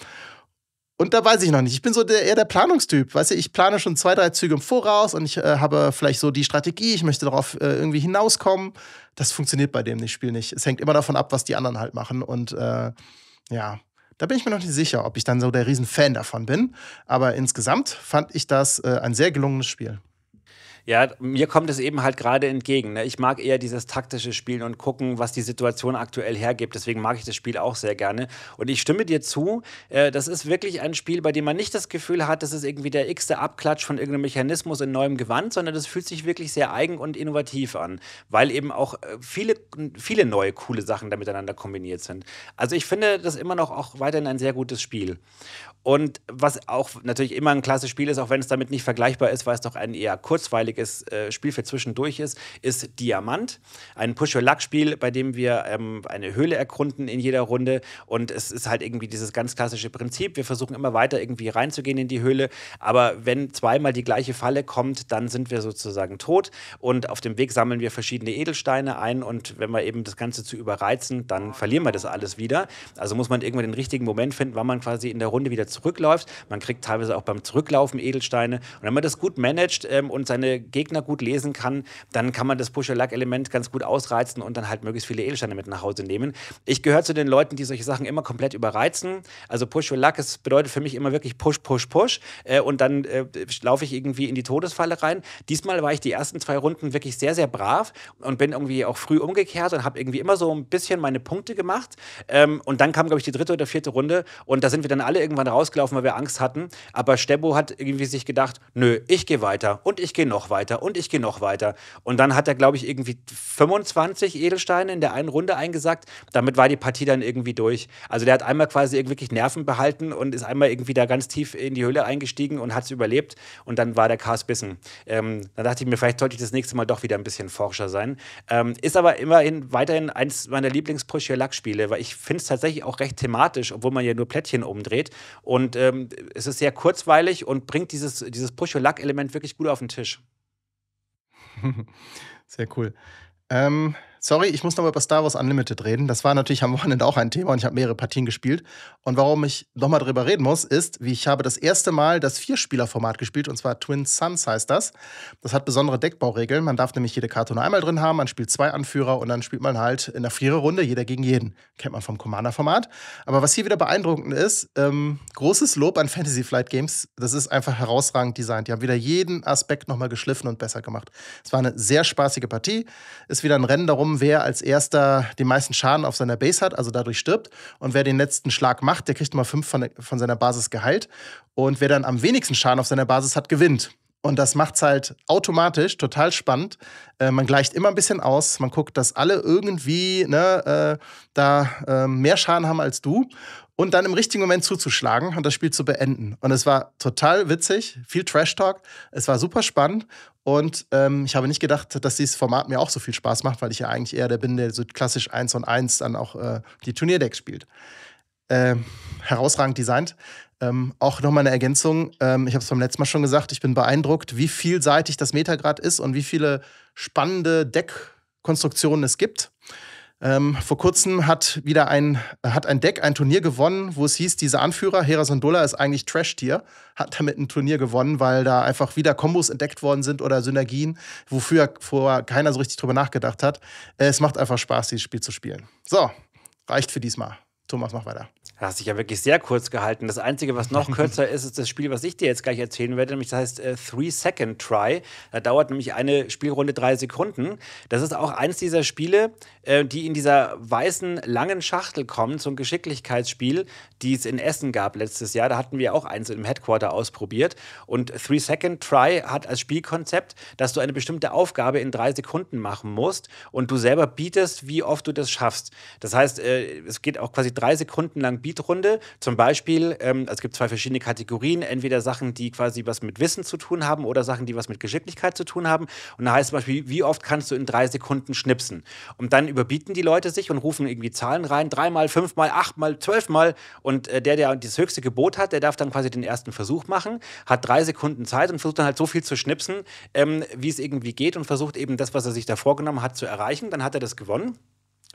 Und da weiß ich noch nicht. Ich bin so der, eher der Planungstyp. Weißt du, ich plane schon zwei, drei Züge im Voraus und ich äh, habe vielleicht so die Strategie, ich möchte darauf äh, irgendwie hinauskommen. Das funktioniert bei dem Spiel nicht. Es hängt immer davon ab, was die anderen halt machen. Und äh, ja, da bin ich mir noch nicht sicher, ob ich dann so der Riesenfan davon bin. Aber insgesamt fand ich das äh, ein sehr gelungenes Spiel. Ja, mir kommt es eben halt gerade entgegen. Ne? Ich mag eher dieses taktische Spielen und gucken, was die Situation aktuell hergibt. Deswegen mag ich das Spiel auch sehr gerne. Und ich stimme dir zu, äh, das ist wirklich ein Spiel, bei dem man nicht das Gefühl hat, das ist irgendwie der x-te Abklatsch von irgendeinem Mechanismus in neuem Gewand, sondern das fühlt sich wirklich sehr eigen und innovativ an, weil eben auch äh, viele, viele neue, coole Sachen da miteinander kombiniert sind. Also ich finde das immer noch auch weiterhin ein sehr gutes Spiel. Und was auch natürlich immer ein klasse Spiel ist, auch wenn es damit nicht vergleichbar ist, weil es doch ein eher kurzweiliges äh, Spiel für zwischendurch ist, ist Diamant. Ein Push-Your-Luck-Spiel, bei dem wir ähm, eine Höhle erkunden in jeder Runde. Und es ist halt irgendwie dieses ganz klassische Prinzip. Wir versuchen immer weiter irgendwie reinzugehen in die Höhle. Aber wenn zweimal die gleiche Falle kommt, dann sind wir sozusagen tot. Und auf dem Weg sammeln wir verschiedene Edelsteine ein. Und wenn wir eben das Ganze zu überreizen, dann verlieren wir das alles wieder. Also muss man irgendwann den richtigen Moment finden, wann man quasi in der Runde wieder zurückläuft. Man kriegt teilweise auch beim Zurücklaufen Edelsteine. Und wenn man das gut managt ähm, und seine Gegner gut lesen kann, dann kann man das Push-Luck-Element ganz gut ausreizen und dann halt möglichst viele Edelsteine mit nach Hause nehmen. Ich gehöre zu den Leuten, die solche Sachen immer komplett überreizen. Also Push-Luck bedeutet für mich immer wirklich Push, Push, Push. Äh, und dann äh, laufe ich irgendwie in die Todesfalle rein. Diesmal war ich die ersten zwei Runden wirklich sehr, sehr brav und bin irgendwie auch früh umgekehrt und habe irgendwie immer so ein bisschen meine Punkte gemacht. Ähm, und dann kam, glaube ich, die dritte oder vierte Runde und da sind wir dann alle irgendwann raus rausgelaufen, weil wir Angst hatten. Aber Stebo hat irgendwie sich gedacht, nö, ich gehe weiter und ich gehe noch weiter und ich gehe noch weiter. Und dann hat er, glaube ich, irgendwie 25 Edelsteine in der einen Runde eingesackt. Damit war die Partie dann irgendwie durch. Also der hat einmal quasi wirklich Nerven behalten und ist einmal irgendwie da ganz tief in die Höhle eingestiegen und hat es überlebt. Und dann war der Chaos bissen. Ähm, da dachte ich mir, vielleicht sollte ich das nächste Mal doch wieder ein bisschen forscher sein. Ähm, ist aber immerhin weiterhin eins meiner Lieblings-Push-Your-Luck-Spiele, weil ich finde es tatsächlich auch recht thematisch, obwohl man ja nur Plättchen umdreht. Und ähm, es ist sehr kurzweilig und bringt dieses, dieses Push-Your-Luck-Element wirklich gut auf den Tisch. Sehr cool. Ähm, Sorry, ich muss nochmal über Star Wars Unlimited reden. Das war natürlich am Wochenende auch ein Thema und ich habe mehrere Partien gespielt. Und warum ich nochmal drüber reden muss, ist, wie ich habe das erste Mal das Vierspieler-Format gespielt und zwar Twin Suns heißt das. Das hat besondere Deckbauregeln. Man darf nämlich jede Karte nur einmal drin haben. Man spielt zwei Anführer und dann spielt man halt in der Viererrunde jeder gegen jeden. Kennt man vom Commander-Format. Aber was hier wieder beeindruckend ist, ähm, großes Lob an Fantasy Flight Games. Das ist einfach herausragend designt. Die haben wieder jeden Aspekt nochmal geschliffen und besser gemacht. Es war eine sehr spaßige Partie. Ist wieder ein Rennen darum, darum, wer als erster den meisten Schaden auf seiner Base hat, also dadurch stirbt. Und wer den letzten Schlag macht, der kriegt mal fünf von, von seiner Basis geheilt. Und wer dann am wenigsten Schaden auf seiner Basis hat, gewinnt. Und das macht es halt automatisch total spannend. Äh, man gleicht immer ein bisschen aus. Man guckt, dass alle irgendwie ne, äh, da äh, mehr Schaden haben als du und dann im richtigen Moment zuzuschlagen und das Spiel zu beenden. Und es war total witzig, viel Trash-Talk. Es war super spannend und ähm, ich habe nicht gedacht, dass dieses Format mir auch so viel Spaß macht, weil ich ja eigentlich eher der bin, der so klassisch 1 und 1 dann auch äh, die Turnierdecks spielt. Ähm, herausragend designt. Ähm, auch nochmal eine Ergänzung. Ähm, ich habe es beim letzten Mal schon gesagt, ich bin beeindruckt, wie vielseitig das Metagrad ist und wie viele spannende Deckkonstruktionen es gibt. Ähm, vor kurzem hat wieder ein, hat ein Deck ein Turnier gewonnen, wo es hieß, dieser Anführer, Hera Sondola, ist eigentlich Trash-Tier, hat damit ein Turnier gewonnen, weil da einfach wieder Kombos entdeckt worden sind oder Synergien, wofür vorher keiner so richtig drüber nachgedacht hat. Es macht einfach Spaß, dieses Spiel zu spielen. So, reicht für diesmal. Thomas, mach weiter. Du hast dich ja wirklich sehr kurz gehalten. Das Einzige, was noch kürzer ist, ist das Spiel, was ich dir jetzt gleich erzählen werde, nämlich das heißt äh, Three Second Try. Da dauert nämlich eine Spielrunde drei Sekunden. Das ist auch eins dieser Spiele, äh, die in dieser weißen, langen Schachtel kommen, ein Geschicklichkeitsspiel, die es in Essen gab letztes Jahr. Da hatten wir auch eins im Headquarter ausprobiert. Und Three Second Try hat als Spielkonzept, dass du eine bestimmte Aufgabe in drei Sekunden machen musst und du selber bietest, wie oft du das schaffst. Das heißt, äh, es geht auch quasi drei Sekunden lang Beatrunde. Zum Beispiel, ähm, es gibt zwei verschiedene Kategorien, entweder Sachen, die quasi was mit Wissen zu tun haben oder Sachen, die was mit Geschicklichkeit zu tun haben. Und da heißt zum Beispiel, wie oft kannst du in drei Sekunden schnipsen? Und dann überbieten die Leute sich und rufen irgendwie Zahlen rein, dreimal, fünfmal, achtmal, zwölfmal. Und äh, der, der das höchste Gebot hat, der darf dann quasi den ersten Versuch machen, hat drei Sekunden Zeit und versucht dann halt so viel zu schnipsen, ähm, wie es irgendwie geht und versucht eben das, was er sich da vorgenommen hat, zu erreichen. Dann hat er das gewonnen.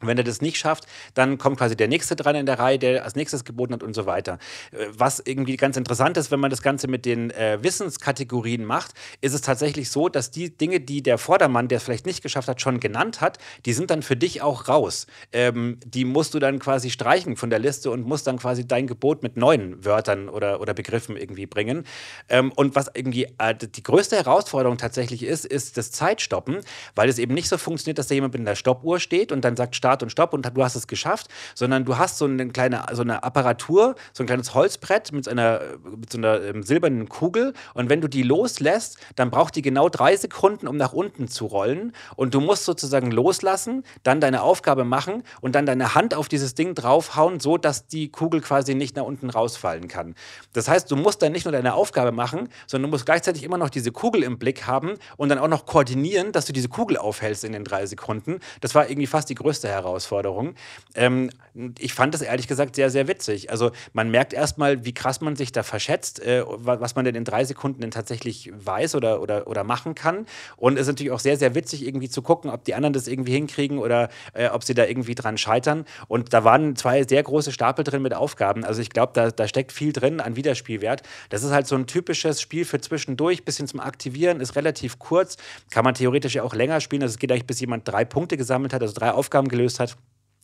Wenn er das nicht schafft, dann kommt quasi der nächste dran in der Reihe, der als nächstes geboten hat und so weiter. Äh, was irgendwie ganz interessant ist, wenn man das Ganze mit den äh, Wissenskategorien macht, ist es tatsächlich so, dass die Dinge, die der Vordermann, der es vielleicht nicht geschafft hat, schon genannt hat, die sind dann für dich auch raus. Ähm, die musst du dann quasi streichen von der Liste und musst dann quasi dein Gebot mit neuen Wörtern oder, oder Begriffen irgendwie bringen. Ähm, und was irgendwie äh, die größte Herausforderung tatsächlich ist, ist das Zeitstoppen, weil es eben nicht so funktioniert, dass da jemand mit einer Stoppuhr steht und dann sagt, Start und Stopp und du hast es geschafft, sondern du hast so eine kleine so eine Apparatur, so ein kleines Holzbrett mit, einer, mit so einer ähm, silbernen Kugel und wenn du die loslässt, dann braucht die genau drei Sekunden, um nach unten zu rollen und du musst sozusagen loslassen, dann deine Aufgabe machen und dann deine Hand auf dieses Ding draufhauen, so dass die Kugel quasi nicht nach unten rausfallen kann. Das heißt, du musst dann nicht nur deine Aufgabe machen, sondern du musst gleichzeitig immer noch diese Kugel im Blick haben und dann auch noch koordinieren, dass du diese Kugel aufhältst in den drei Sekunden. Das war irgendwie fast die größte Herausforderung. Ähm, ich fand das ehrlich gesagt sehr, sehr witzig. Also man merkt erstmal, wie krass man sich da verschätzt, äh, was man denn in drei Sekunden denn tatsächlich weiß oder, oder, oder machen kann. Und es ist natürlich auch sehr, sehr witzig, irgendwie zu gucken, ob die anderen das irgendwie hinkriegen oder äh, ob sie da irgendwie dran scheitern. Und da waren zwei sehr große Stapel drin mit Aufgaben. Also ich glaube, da, da steckt viel drin an Wiederspielwert. Das ist halt so ein typisches Spiel für zwischendurch, bisschen zum Aktivieren, ist relativ kurz, kann man theoretisch ja auch länger spielen. Also es geht eigentlich, bis jemand drei Punkte gesammelt hat, also drei Aufgaben gelöst hat.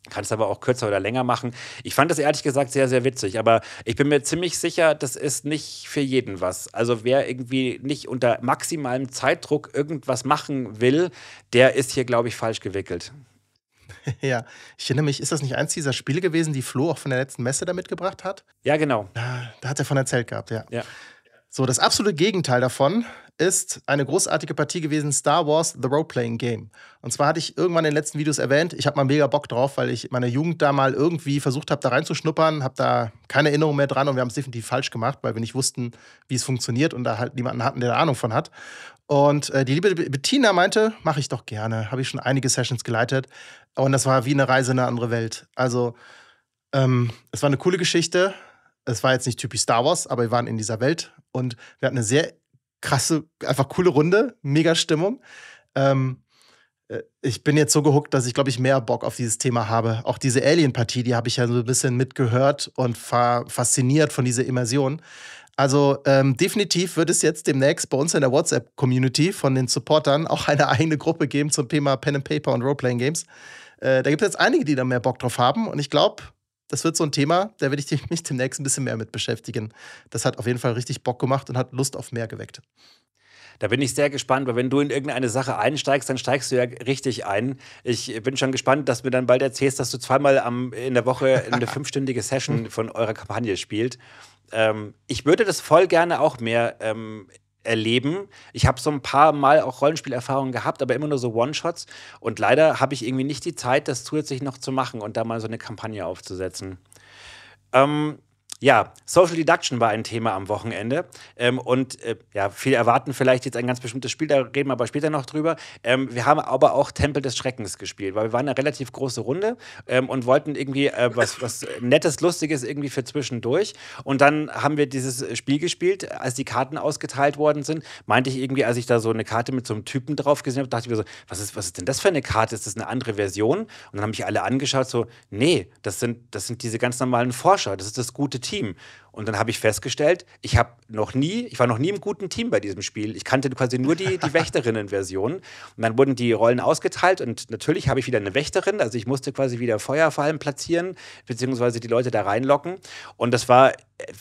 Kann es aber auch kürzer oder länger machen. Ich fand das ehrlich gesagt sehr, sehr witzig, aber ich bin mir ziemlich sicher, das ist nicht für jeden was. Also wer irgendwie nicht unter maximalem Zeitdruck irgendwas machen will, der ist hier, glaube ich, falsch gewickelt. Ja, ich erinnere mich, ist das nicht eins dieser Spiele gewesen, die Flo auch von der letzten Messe da mitgebracht hat? Ja, genau. Da, da hat er von erzählt gehabt, ja. Ja. So, das absolute Gegenteil davon ist eine großartige Partie gewesen, Star Wars The Role-Playing Game. Und zwar hatte ich irgendwann in den letzten Videos erwähnt, ich habe mal mega Bock drauf, weil ich meine Jugend da mal irgendwie versucht habe, da reinzuschnuppern, habe da keine Erinnerung mehr dran und wir haben es definitiv falsch gemacht, weil wir nicht wussten, wie es funktioniert und da halt niemanden hatten, der da Ahnung von hat. Und äh, die liebe Bettina meinte, mache ich doch gerne, habe ich schon einige Sessions geleitet und das war wie eine Reise in eine andere Welt. Also ähm, es war eine coole Geschichte. Es war jetzt nicht typisch Star Wars, aber wir waren in dieser Welt und wir hatten eine sehr krasse, einfach coole Runde, mega Stimmung. Ähm, äh, ich bin jetzt so gehuckt, dass ich, glaube ich, mehr Bock auf dieses Thema habe. Auch diese Alien-Partie, die habe ich ja so ein bisschen mitgehört und fasziniert von dieser Immersion. Also ähm, definitiv wird es jetzt demnächst bei uns in der WhatsApp-Community von den Supportern auch eine eigene Gruppe geben zum Thema Pen and Paper und Roleplaying Games. Äh, da gibt es jetzt einige, die da mehr Bock drauf haben und ich glaube, das wird so ein Thema, da werde ich mich demnächst ein bisschen mehr mit beschäftigen. Das hat auf jeden Fall richtig Bock gemacht und hat Lust auf mehr geweckt. Da bin ich sehr gespannt, weil wenn du in irgendeine Sache einsteigst, dann steigst du ja richtig ein. Ich bin schon gespannt, dass du mir dann bald erzählst, dass du zweimal am, in der Woche eine fünfstündige Session von eurer Kampagne spielt. Ähm, ich würde das voll gerne auch mehr ähm, erleben. Ich habe so ein paar Mal auch Rollenspielerfahrungen gehabt, aber immer nur so One-Shots. Und leider habe ich irgendwie nicht die Zeit, das zusätzlich noch zu machen und da mal so eine Kampagne aufzusetzen. Ähm, ja, Social Deduction war ein Thema am Wochenende. Ähm, und äh, ja, viele erwarten vielleicht jetzt ein ganz bestimmtes Spiel, da reden wir aber später noch drüber. Ähm, wir haben aber auch Tempel des Schreckens gespielt, weil wir waren eine relativ große Runde ähm, und wollten irgendwie äh, was, was Nettes, Lustiges irgendwie für zwischendurch. Und dann haben wir dieses Spiel gespielt, als die Karten ausgeteilt worden sind. Meinte ich irgendwie, als ich da so eine Karte mit so einem Typen drauf gesehen habe, dachte ich mir so, was ist, was ist denn das für eine Karte? Ist das eine andere Version? Und dann haben mich alle angeschaut, so, nee, das sind, das sind diese ganz normalen Forscher, das ist das gute Team. Team. Und dann habe ich festgestellt, ich habe noch nie, ich war noch nie im guten Team bei diesem Spiel. Ich kannte quasi nur die, die Wächterinnen-Version. Und dann wurden die Rollen ausgeteilt und natürlich habe ich wieder eine Wächterin. Also ich musste quasi wieder Feuerfallen platzieren, beziehungsweise die Leute da reinlocken. Und das war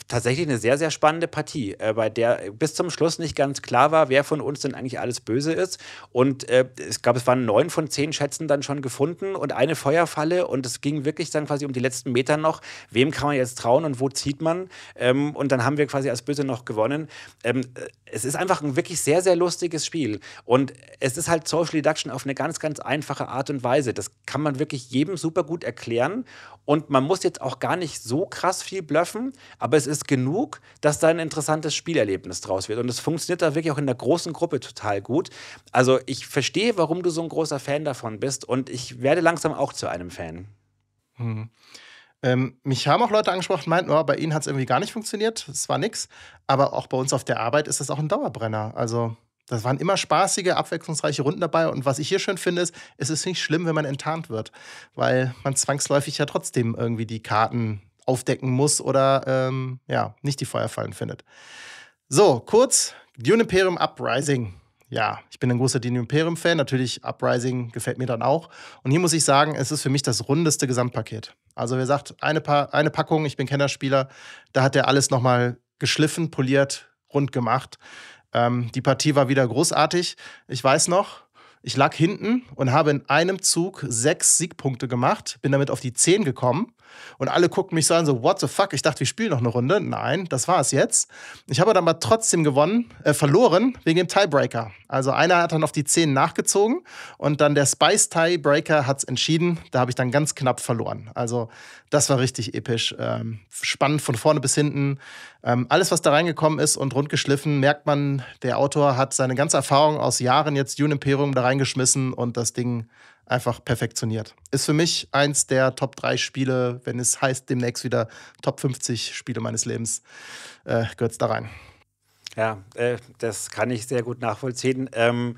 tatsächlich eine sehr, sehr spannende Partie, äh, bei der bis zum Schluss nicht ganz klar war, wer von uns denn eigentlich alles böse ist. Und äh, ich glaube, es waren neun von zehn Schätzen dann schon gefunden und eine Feuerfalle. Und es ging wirklich dann quasi um die letzten Meter noch. Wem kann man jetzt trauen und wo zieht man? Ähm, und dann haben wir quasi als Böse noch gewonnen. Ähm, es ist einfach ein wirklich sehr, sehr lustiges Spiel. Und es ist halt Social Deduction auf eine ganz, ganz einfache Art und Weise. Das kann man wirklich jedem super gut erklären. Und man muss jetzt auch gar nicht so krass viel bluffen, aber es ist genug, dass da ein interessantes Spielerlebnis draus wird. Und es funktioniert da wirklich auch in der großen Gruppe total gut. Also ich verstehe, warum du so ein großer Fan davon bist und ich werde langsam auch zu einem Fan. Hm. Ähm, mich haben auch Leute angesprochen, meinten, oh, bei ihnen hat es irgendwie gar nicht funktioniert. Es war nix. Aber auch bei uns auf der Arbeit ist das auch ein Dauerbrenner. Also das waren immer spaßige, abwechslungsreiche Runden dabei. Und was ich hier schön finde, ist, es ist nicht schlimm, wenn man enttarnt wird, weil man zwangsläufig ja trotzdem irgendwie die Karten aufdecken muss oder ähm, ja, nicht die Feuerfallen findet. So, kurz, Dune Imperium Uprising. Ja, ich bin ein großer Dune Imperium-Fan. Natürlich, Uprising gefällt mir dann auch. Und hier muss ich sagen, es ist für mich das rundeste Gesamtpaket. Also, wer sagt, eine, pa eine Packung, ich bin Kennerspieler, da hat er alles nochmal geschliffen, poliert, rund gemacht. Ähm, die Partie war wieder großartig. Ich weiß noch, ich lag hinten und habe in einem Zug sechs Siegpunkte gemacht, bin damit auf die zehn gekommen und alle guckten mich so an, so, what the fuck? Ich dachte, wir spielen noch eine Runde. Nein, das war es jetzt. Ich habe dann aber trotzdem gewonnen, äh, verloren wegen dem Tiebreaker. Also einer hat dann auf die 10 nachgezogen und dann der Spice Tiebreaker hat es entschieden. Da habe ich dann ganz knapp verloren. Also das war richtig episch. Ähm, spannend von vorne bis hinten. Ähm, alles, was da reingekommen ist und rundgeschliffen, merkt man, der Autor hat seine ganze Erfahrung aus Jahren jetzt Dune da reingeschmissen und das Ding einfach perfektioniert. Ist für mich eins der Top 3 Spiele, wenn es heißt demnächst wieder Top 50 Spiele meines Lebens, äh, gehört es da rein. Ja, äh, das kann ich sehr gut nachvollziehen. Ähm,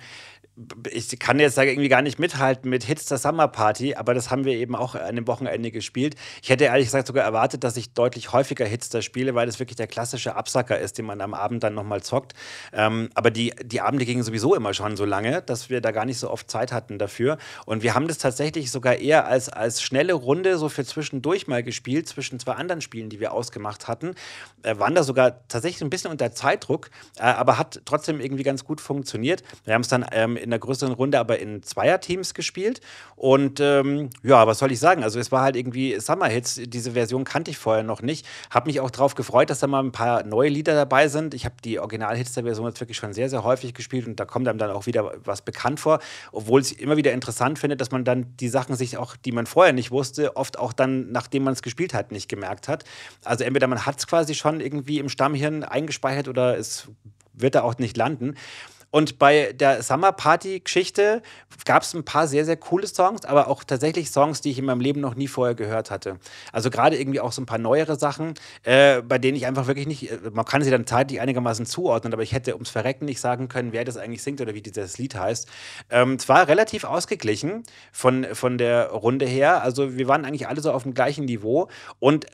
ich kann jetzt da irgendwie gar nicht mithalten mit Hits der Summer Party, aber das haben wir eben auch an dem Wochenende gespielt. Ich hätte ehrlich gesagt sogar erwartet, dass ich deutlich häufiger Hits da spiele, weil das wirklich der klassische Absacker ist, den man am Abend dann nochmal zockt. Ähm, aber die, die Abende gingen sowieso immer schon so lange, dass wir da gar nicht so oft Zeit hatten dafür. Und wir haben das tatsächlich sogar eher als, als schnelle Runde so für zwischendurch mal gespielt, zwischen zwei anderen Spielen, die wir ausgemacht hatten. Äh, waren da sogar tatsächlich ein bisschen unter Zeitdruck, äh, aber hat trotzdem irgendwie ganz gut funktioniert. Wir haben es dann ähm, in in einer größeren Runde aber in Zweierteams gespielt. Und ähm, ja, was soll ich sagen? Also es war halt irgendwie Summer Hits. Diese Version kannte ich vorher noch nicht. Habe mich auch darauf gefreut, dass da mal ein paar neue Lieder dabei sind. Ich habe die Original-Hits der Version jetzt wirklich schon sehr, sehr häufig gespielt und da kommt einem dann auch wieder was bekannt vor. Obwohl ich immer wieder interessant finde, dass man dann die Sachen sich auch, die man vorher nicht wusste, oft auch dann, nachdem man es gespielt hat, nicht gemerkt hat. Also entweder man hat es quasi schon irgendwie im Stammhirn eingespeichert oder es wird da auch nicht landen. Und bei der Summer Party-Geschichte gab es ein paar sehr, sehr coole Songs, aber auch tatsächlich Songs, die ich in meinem Leben noch nie vorher gehört hatte. Also gerade irgendwie auch so ein paar neuere Sachen, äh, bei denen ich einfach wirklich nicht, äh, man kann sie dann zeitlich einigermaßen zuordnen, aber ich hätte ums Verrecken nicht sagen können, wer das eigentlich singt oder wie dieses Lied heißt. Ähm, es war relativ ausgeglichen von, von der Runde her. Also wir waren eigentlich alle so auf dem gleichen Niveau und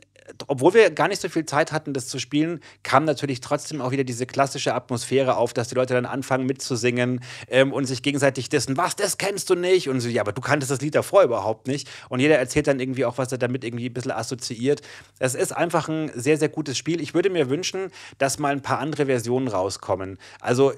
obwohl wir gar nicht so viel Zeit hatten, das zu spielen, kam natürlich trotzdem auch wieder diese klassische Atmosphäre auf, dass die Leute dann anfangen mitzusingen ähm, und sich gegenseitig dissen, was, das kennst du nicht? Und so, ja, aber du kanntest das Lied davor überhaupt nicht. Und jeder erzählt dann irgendwie auch, was er damit irgendwie ein bisschen assoziiert. Es ist einfach ein sehr, sehr gutes Spiel. Ich würde mir wünschen, dass mal ein paar andere Versionen rauskommen. Also äh,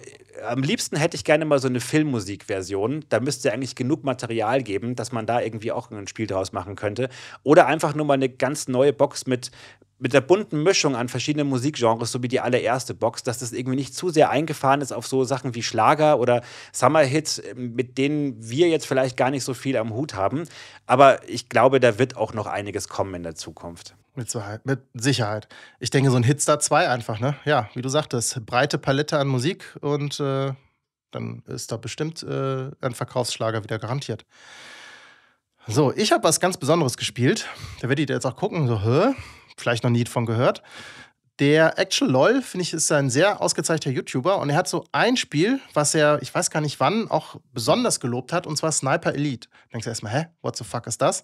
am liebsten hätte ich gerne mal so eine Filmmusikversion. Da müsste eigentlich genug Material geben, dass man da irgendwie auch ein Spiel draus machen könnte. Oder einfach nur mal eine ganz neue Box mit mit, mit der bunten Mischung an verschiedenen Musikgenres, so wie die allererste Box, dass das irgendwie nicht zu sehr eingefahren ist auf so Sachen wie Schlager oder Summer-Hits, mit denen wir jetzt vielleicht gar nicht so viel am Hut haben. Aber ich glaube, da wird auch noch einiges kommen in der Zukunft. Mit, Sicherheit. mit Sicherheit. Ich denke, so ein Hitstar 2 einfach, ne? Ja, wie du sagtest, breite Palette an Musik und äh, dann ist da bestimmt äh, ein Verkaufsschlager wieder garantiert. So, ich habe was ganz Besonderes gespielt. Da werdet ihr jetzt auch gucken, so, hä? Vielleicht noch nie von gehört. Der Actual LOL, finde ich, ist ein sehr ausgezeichneter YouTuber und er hat so ein Spiel, was er, ich weiß gar nicht wann, auch besonders gelobt hat, und zwar Sniper Elite. Da denkst du erstmal, hä, what the fuck ist das?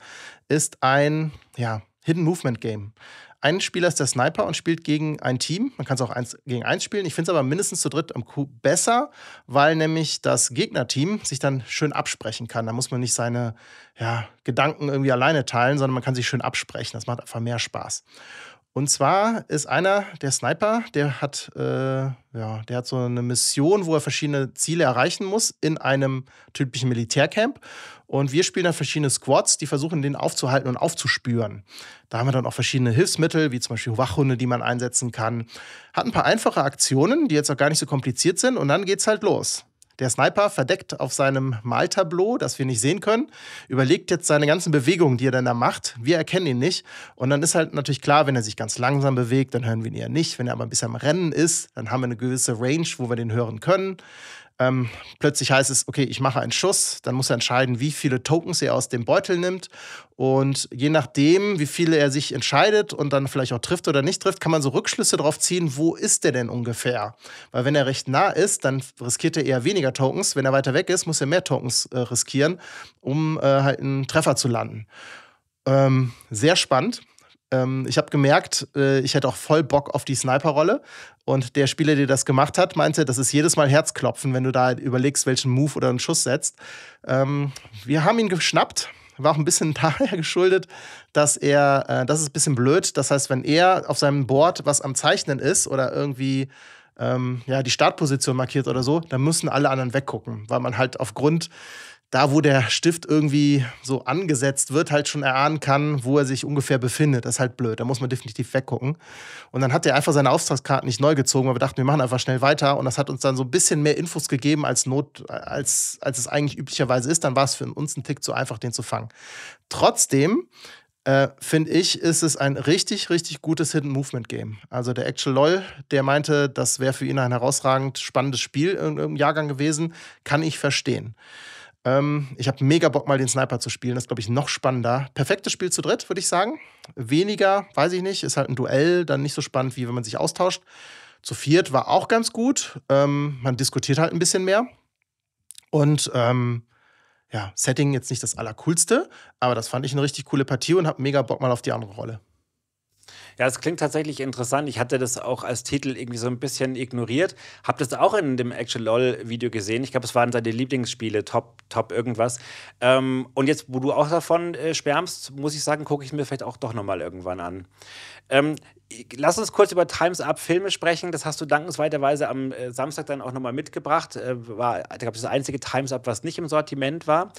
Ist ein, ja, Hidden Movement Game. Ein Spieler ist der Sniper und spielt gegen ein Team. Man kann es auch eins gegen eins spielen. Ich finde es aber mindestens zu dritt am Coup besser, weil nämlich das Gegnerteam sich dann schön absprechen kann. Da muss man nicht seine ja, Gedanken irgendwie alleine teilen, sondern man kann sich schön absprechen. Das macht einfach mehr Spaß. Und zwar ist einer der Sniper, der hat, äh, ja, der hat so eine Mission, wo er verschiedene Ziele erreichen muss in einem typischen Militärcamp. Und wir spielen dann verschiedene Squads, die versuchen, den aufzuhalten und aufzuspüren. Da haben wir dann auch verschiedene Hilfsmittel, wie zum Beispiel Wachhunde, die man einsetzen kann. Hat ein paar einfache Aktionen, die jetzt auch gar nicht so kompliziert sind. Und dann geht's halt los. Der Sniper, verdeckt auf seinem Maltableau, das wir nicht sehen können, überlegt jetzt seine ganzen Bewegungen, die er dann da macht. Wir erkennen ihn nicht. Und dann ist halt natürlich klar, wenn er sich ganz langsam bewegt, dann hören wir ihn eher nicht. Wenn er aber ein bisschen am Rennen ist, dann haben wir eine gewisse Range, wo wir den hören können. Ähm, plötzlich heißt es, okay, ich mache einen Schuss, dann muss er entscheiden, wie viele Tokens er aus dem Beutel nimmt. Und je nachdem, wie viele er sich entscheidet und dann vielleicht auch trifft oder nicht trifft, kann man so Rückschlüsse darauf ziehen, wo ist der denn ungefähr? Weil wenn er recht nah ist, dann riskiert er eher weniger Tokens. Wenn er weiter weg ist, muss er mehr Tokens äh, riskieren, um äh, halt einen Treffer zu landen. Ähm, sehr spannend. Ähm, ich habe gemerkt, äh, ich hätte auch voll Bock auf die Sniper-Rolle. Und der Spieler, der das gemacht hat, meinte, das ist jedes Mal Herzklopfen, wenn du da überlegst, welchen Move oder einen Schuss setzt. Ähm, wir haben ihn geschnappt. War auch ein bisschen daher geschuldet, dass er, äh, das ist ein bisschen blöd. Das heißt, wenn er auf seinem Board was am Zeichnen ist oder irgendwie ähm, ja, die Startposition markiert oder so, dann müssen alle anderen weggucken, weil man halt aufgrund da, wo der Stift irgendwie so angesetzt wird, halt schon erahnen kann, wo er sich ungefähr befindet. Das ist halt blöd. Da muss man definitiv weggucken. Und dann hat er einfach seine Auftragskarten nicht neu gezogen, weil wir dachten, wir machen einfach schnell weiter. Und das hat uns dann so ein bisschen mehr Infos gegeben, als, Not, als, als es eigentlich üblicherweise ist. Dann war es für uns ein Tick zu einfach, den zu fangen. Trotzdem äh, finde ich, ist es ein richtig, richtig gutes Hidden Movement Game. Also der Actual LOL, der meinte, das wäre für ihn ein herausragend spannendes Spiel im Jahrgang gewesen, kann ich verstehen. Ähm, ich habe mega Bock, mal den Sniper zu spielen. Das ist, glaube ich, noch spannender. Perfektes Spiel zu dritt, würde ich sagen. Weniger, weiß ich nicht. Ist halt ein Duell, dann nicht so spannend, wie wenn man sich austauscht. Zu viert war auch ganz gut. Ähm, man diskutiert halt ein bisschen mehr. Und ähm, ja, Setting jetzt nicht das Allercoolste, aber das fand ich eine richtig coole Partie und habe mega Bock mal auf die andere Rolle. Ja, es klingt tatsächlich interessant. Ich hatte das auch als Titel irgendwie so ein bisschen ignoriert. Hab das auch in dem Actual LOL-Video gesehen. Ich glaube, es waren seine Lieblingsspiele, Top, Top irgendwas. Ähm, und jetzt, wo du auch davon äh, schwärmst, muss ich sagen, gucke ich mir vielleicht auch doch nochmal irgendwann an. Ähm, lass uns kurz über Times Up Filme sprechen. Das hast du dankenswerterweise am äh, Samstag dann auch nochmal mitgebracht. Äh, war, ich glaube, das einzige Times Up, was nicht im Sortiment war.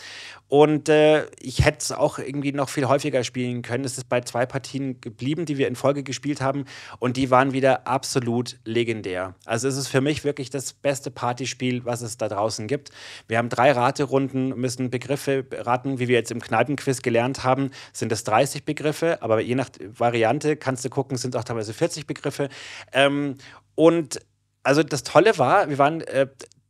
Und äh, ich hätte es auch irgendwie noch viel häufiger spielen können. Es ist bei zwei Partien geblieben, die wir in Folge gespielt haben. Und die waren wieder absolut legendär. Also es ist für mich wirklich das beste Partyspiel, was es da draußen gibt. Wir haben drei Raterunden, müssen Begriffe raten, wie wir jetzt im Kneipenquiz gelernt haben, sind es 30 Begriffe, aber je nach Variante kannst du gucken, sind auch teilweise 40 Begriffe. Ähm, und also das Tolle war, wir waren äh,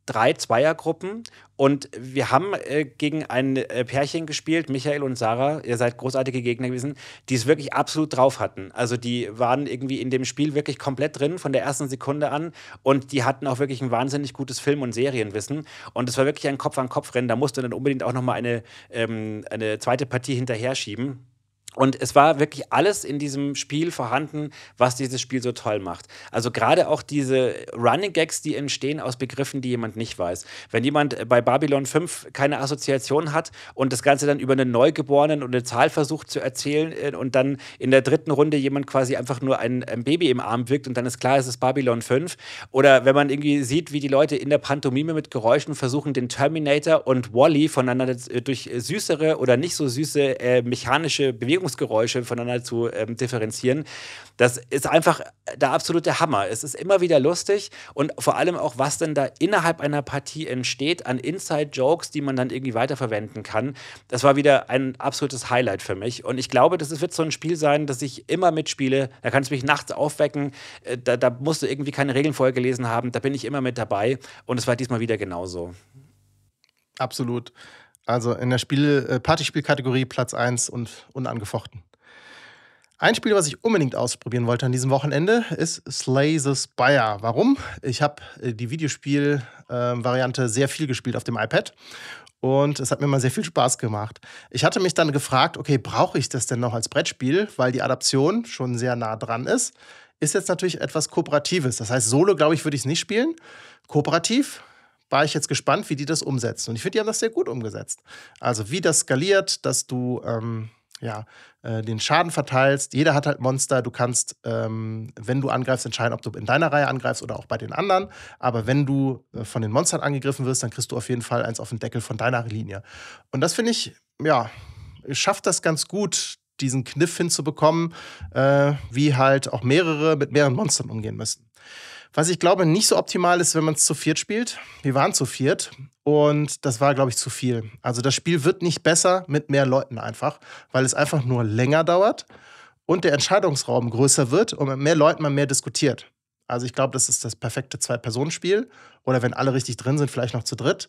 drei Zweiergruppen und wir haben äh, gegen ein äh, Pärchen gespielt, Michael und Sarah, ihr seid großartige Gegner gewesen, die es wirklich absolut drauf hatten. Also die waren irgendwie in dem Spiel wirklich komplett drin von der ersten Sekunde an und die hatten auch wirklich ein wahnsinnig gutes Film- und Serienwissen und es war wirklich ein Kopf-an-Kopf-Rennen. Da musste dann unbedingt auch nochmal eine, ähm, eine zweite Partie hinterher schieben. Und es war wirklich alles in diesem Spiel vorhanden, was dieses Spiel so toll macht. Also gerade auch diese Running Gags, die entstehen aus Begriffen, die jemand nicht weiß. Wenn jemand bei Babylon 5 keine Assoziation hat und das Ganze dann über einen Neugeborenen und eine Zahl versucht zu erzählen äh, und dann in der dritten Runde jemand quasi einfach nur ein, ein Baby im Arm wirkt und dann ist klar, es ist Babylon 5. Oder wenn man irgendwie sieht, wie die Leute in der Pantomime mit Geräuschen versuchen, den Terminator und Wally voneinander durch süßere oder nicht so süße äh, mechanische Bewegungen Bewegungsgeräusche voneinander zu ähm, differenzieren. Das ist einfach der absolute Hammer. Es ist immer wieder lustig und vor allem auch, was denn da innerhalb einer Partie entsteht an Inside-Jokes, die man dann irgendwie weiterverwenden kann. Das war wieder ein absolutes Highlight für mich. Und ich glaube, das wird so ein Spiel sein, das ich immer mitspiele. Da kannst du mich nachts aufwecken. Äh, da, da musst du irgendwie keine Regeln vorher gelesen haben. Da bin ich immer mit dabei. Und es war diesmal wieder genauso. Absolut. Also in der Spiel äh, Partyspielkategorie Platz 1 und unangefochten. Ein Spiel, was ich unbedingt ausprobieren wollte an diesem Wochenende, ist Slay the Spire. Warum? Ich habe äh, die Videospiel-Variante äh, sehr viel gespielt auf dem iPad und es hat mir mal sehr viel Spaß gemacht. Ich hatte mich dann gefragt, okay, brauche ich das denn noch als Brettspiel, weil die Adaption schon sehr nah dran ist. Ist jetzt natürlich etwas Kooperatives. Das heißt, solo, glaube ich, würde ich es nicht spielen. Kooperativ war ich jetzt gespannt, wie die das umsetzen. Und ich finde, die haben das sehr gut umgesetzt. Also wie das skaliert, dass du ähm, ja, äh, den Schaden verteilst. Jeder hat halt Monster. Du kannst, ähm, wenn du angreifst, entscheiden, ob du in deiner Reihe angreifst oder auch bei den anderen. Aber wenn du äh, von den Monstern angegriffen wirst, dann kriegst du auf jeden Fall eins auf den Deckel von deiner Linie. Und das finde ich, ja, schafft das ganz gut, diesen Kniff hinzubekommen, äh, wie halt auch mehrere mit mehreren Monstern umgehen müssen. Was ich glaube nicht so optimal ist, wenn man es zu viert spielt. Wir waren zu viert und das war, glaube ich, zu viel. Also das Spiel wird nicht besser mit mehr Leuten einfach, weil es einfach nur länger dauert und der Entscheidungsraum größer wird und mit mehr Leuten man mehr diskutiert. Also ich glaube, das ist das perfekte Zwei-Personen-Spiel. Oder wenn alle richtig drin sind, vielleicht noch zu dritt.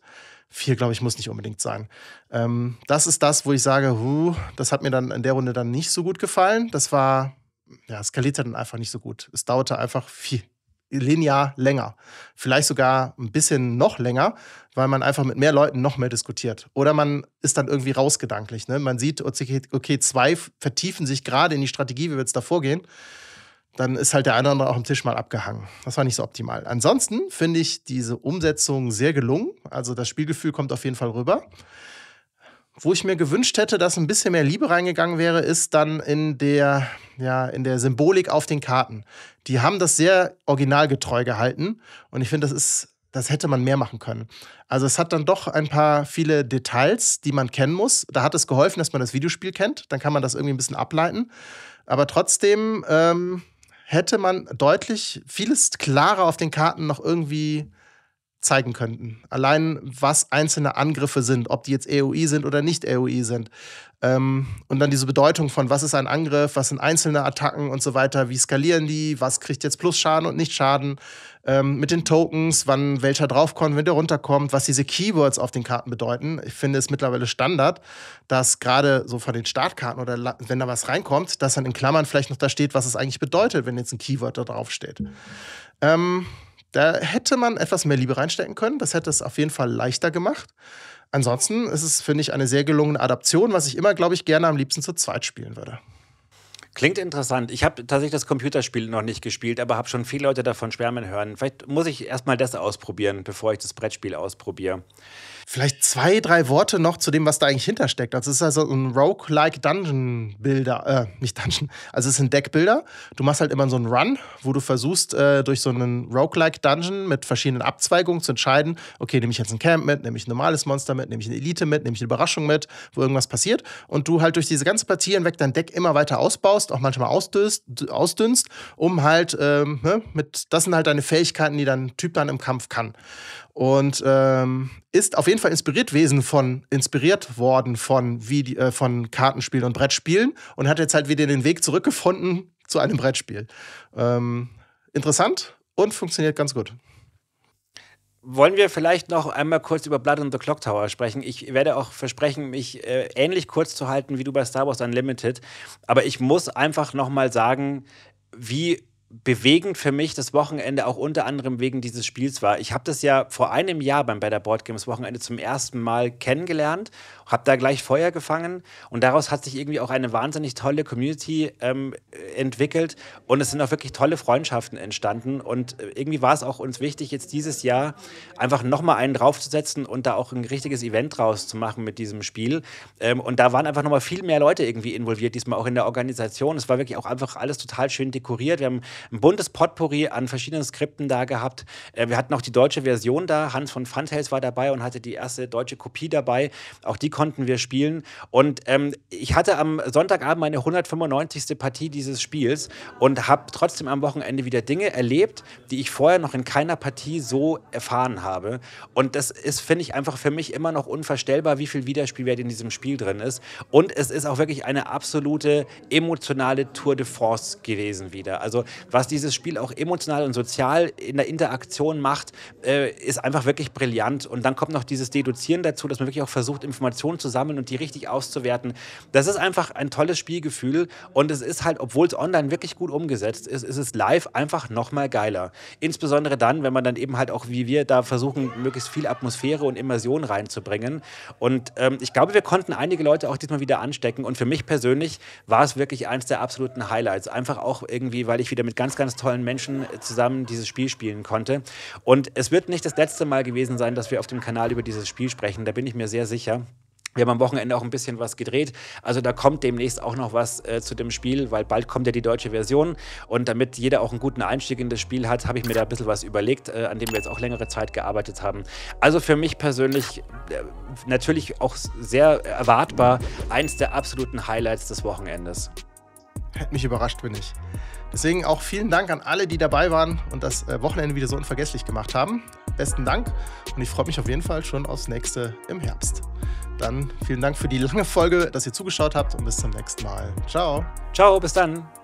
Vier, glaube ich, muss nicht unbedingt sein. Ähm, das ist das, wo ich sage, huh, das hat mir dann in der Runde dann nicht so gut gefallen. Das war, ja, skalierte dann einfach nicht so gut. Es dauerte einfach viel, linear länger. Vielleicht sogar ein bisschen noch länger, weil man einfach mit mehr Leuten noch mehr diskutiert. Oder man ist dann irgendwie rausgedanklich. Ne? Man sieht, okay, zwei vertiefen sich gerade in die Strategie, wie wir jetzt da vorgehen. Dann ist halt der eine oder andere auch am Tisch mal abgehangen. Das war nicht so optimal. Ansonsten finde ich diese Umsetzung sehr gelungen. Also das Spielgefühl kommt auf jeden Fall rüber. Wo ich mir gewünscht hätte, dass ein bisschen mehr Liebe reingegangen wäre, ist dann in der, ja, in der Symbolik auf den Karten. Die haben das sehr originalgetreu gehalten und ich finde, das ist, das hätte man mehr machen können. Also es hat dann doch ein paar viele Details, die man kennen muss. Da hat es geholfen, dass man das Videospiel kennt. Dann kann man das irgendwie ein bisschen ableiten. Aber trotzdem ähm, hätte man deutlich vieles klarer auf den Karten noch irgendwie zeigen könnten. Allein, was einzelne Angriffe sind, ob die jetzt EOI sind oder nicht EOI sind. Ähm, und dann diese Bedeutung von, was ist ein Angriff, was sind einzelne Attacken und so weiter, wie skalieren die, was kriegt jetzt Plus-Schaden und nicht Schaden. Ähm, mit den Tokens, wann welcher draufkommt, wenn der runterkommt, was diese Keywords auf den Karten bedeuten. Ich finde es mittlerweile Standard, dass gerade so von den Startkarten oder wenn da was reinkommt, dass dann in Klammern vielleicht noch da steht, was es eigentlich bedeutet, wenn jetzt ein Keyword da drauf steht. Ähm, da hätte man etwas mehr Liebe reinstecken können. Das hätte es auf jeden Fall leichter gemacht. Ansonsten ist es, finde ich, eine sehr gelungene Adaption, was ich immer, glaube ich, gerne am liebsten zu zweit spielen würde. Klingt interessant. Ich habe tatsächlich das Computerspiel noch nicht gespielt, aber habe schon viele Leute davon schwärmen hören. Vielleicht muss ich erstmal das ausprobieren, bevor ich das Brettspiel ausprobiere. Vielleicht zwei, drei Worte noch zu dem, was da eigentlich hintersteckt. Also es ist also ein Roguelike Dungeon Builder, äh, nicht Dungeon, also es sind Deckbilder. Du machst halt immer so einen Run, wo du versuchst, äh, durch so einen Roguelike Dungeon mit verschiedenen Abzweigungen zu entscheiden, okay, nehme ich jetzt ein Camp mit, nehme ich ein normales Monster mit, nehme ich eine Elite mit, nehme ich eine Überraschung mit, wo irgendwas passiert. Und du halt durch diese ganze Partie hinweg dein Deck immer weiter ausbaust, auch manchmal ausdünnst, ausdünnst um halt ähm, ne, mit, das sind halt deine Fähigkeiten, die dein Typ dann im Kampf kann und ähm, ist auf jeden Fall inspiriert gewesen von inspiriert worden von wie äh, von Kartenspielen und Brettspielen und hat jetzt halt wieder den Weg zurückgefunden zu einem Brettspiel. Ähm, interessant und funktioniert ganz gut wollen wir vielleicht noch einmal kurz über Blood on the Clock Tower sprechen? Ich werde auch versprechen, mich äh, ähnlich kurz zu halten wie du bei Star Wars Unlimited. Aber ich muss einfach noch mal sagen, wie bewegend für mich das Wochenende auch unter anderem wegen dieses Spiels war. Ich habe das ja vor einem Jahr beim Better Board Games Wochenende zum ersten Mal kennengelernt, habe da gleich Feuer gefangen und daraus hat sich irgendwie auch eine wahnsinnig tolle Community ähm, entwickelt und es sind auch wirklich tolle Freundschaften entstanden und äh, irgendwie war es auch uns wichtig, jetzt dieses Jahr einfach nochmal einen draufzusetzen und da auch ein richtiges Event draus zu machen mit diesem Spiel ähm, und da waren einfach nochmal viel mehr Leute irgendwie involviert, diesmal auch in der Organisation. Es war wirklich auch einfach alles total schön dekoriert. Wir haben ein buntes Potpourri an verschiedenen Skripten da gehabt. Äh, wir hatten auch die deutsche Version da. Hans von Funtails war dabei und hatte die erste deutsche Kopie dabei. Auch die konnten wir spielen. Und ähm, ich hatte am Sonntagabend meine 195. Partie dieses Spiels und habe trotzdem am Wochenende wieder Dinge erlebt, die ich vorher noch in keiner Partie so erfahren habe. Und das ist, finde ich, einfach für mich immer noch unvorstellbar, wie viel Wiederspielwert in diesem Spiel drin ist. Und es ist auch wirklich eine absolute emotionale Tour de Force gewesen wieder. Also was dieses Spiel auch emotional und sozial in der Interaktion macht, äh, ist einfach wirklich brillant. Und dann kommt noch dieses Deduzieren dazu, dass man wirklich auch versucht, Informationen zu sammeln und die richtig auszuwerten. Das ist einfach ein tolles Spielgefühl und es ist halt, obwohl es online wirklich gut umgesetzt ist, ist es live einfach nochmal geiler. Insbesondere dann, wenn man dann eben halt auch wie wir da versuchen, möglichst viel Atmosphäre und Immersion reinzubringen. Und ähm, ich glaube, wir konnten einige Leute auch diesmal wieder anstecken. Und für mich persönlich war es wirklich eins der absoluten Highlights. Einfach auch irgendwie, weil ich wieder mit ganz, ganz tollen Menschen zusammen dieses Spiel spielen konnte. Und es wird nicht das letzte Mal gewesen sein, dass wir auf dem Kanal über dieses Spiel sprechen. Da bin ich mir sehr sicher. Wir haben am Wochenende auch ein bisschen was gedreht. Also da kommt demnächst auch noch was äh, zu dem Spiel, weil bald kommt ja die deutsche Version. Und damit jeder auch einen guten Einstieg in das Spiel hat, habe ich mir da ein bisschen was überlegt, äh, an dem wir jetzt auch längere Zeit gearbeitet haben. Also für mich persönlich äh, natürlich auch sehr erwartbar eins der absoluten Highlights des Wochenendes. Hätte mich überrascht, wenn ich. Deswegen auch vielen Dank an alle, die dabei waren und das äh, Wochenende wieder so unvergesslich gemacht haben. Besten Dank und ich freue mich auf jeden Fall schon aufs nächste im Herbst. Dann vielen Dank für die lange Folge, dass ihr zugeschaut habt und bis zum nächsten Mal. Ciao. Ciao, bis dann.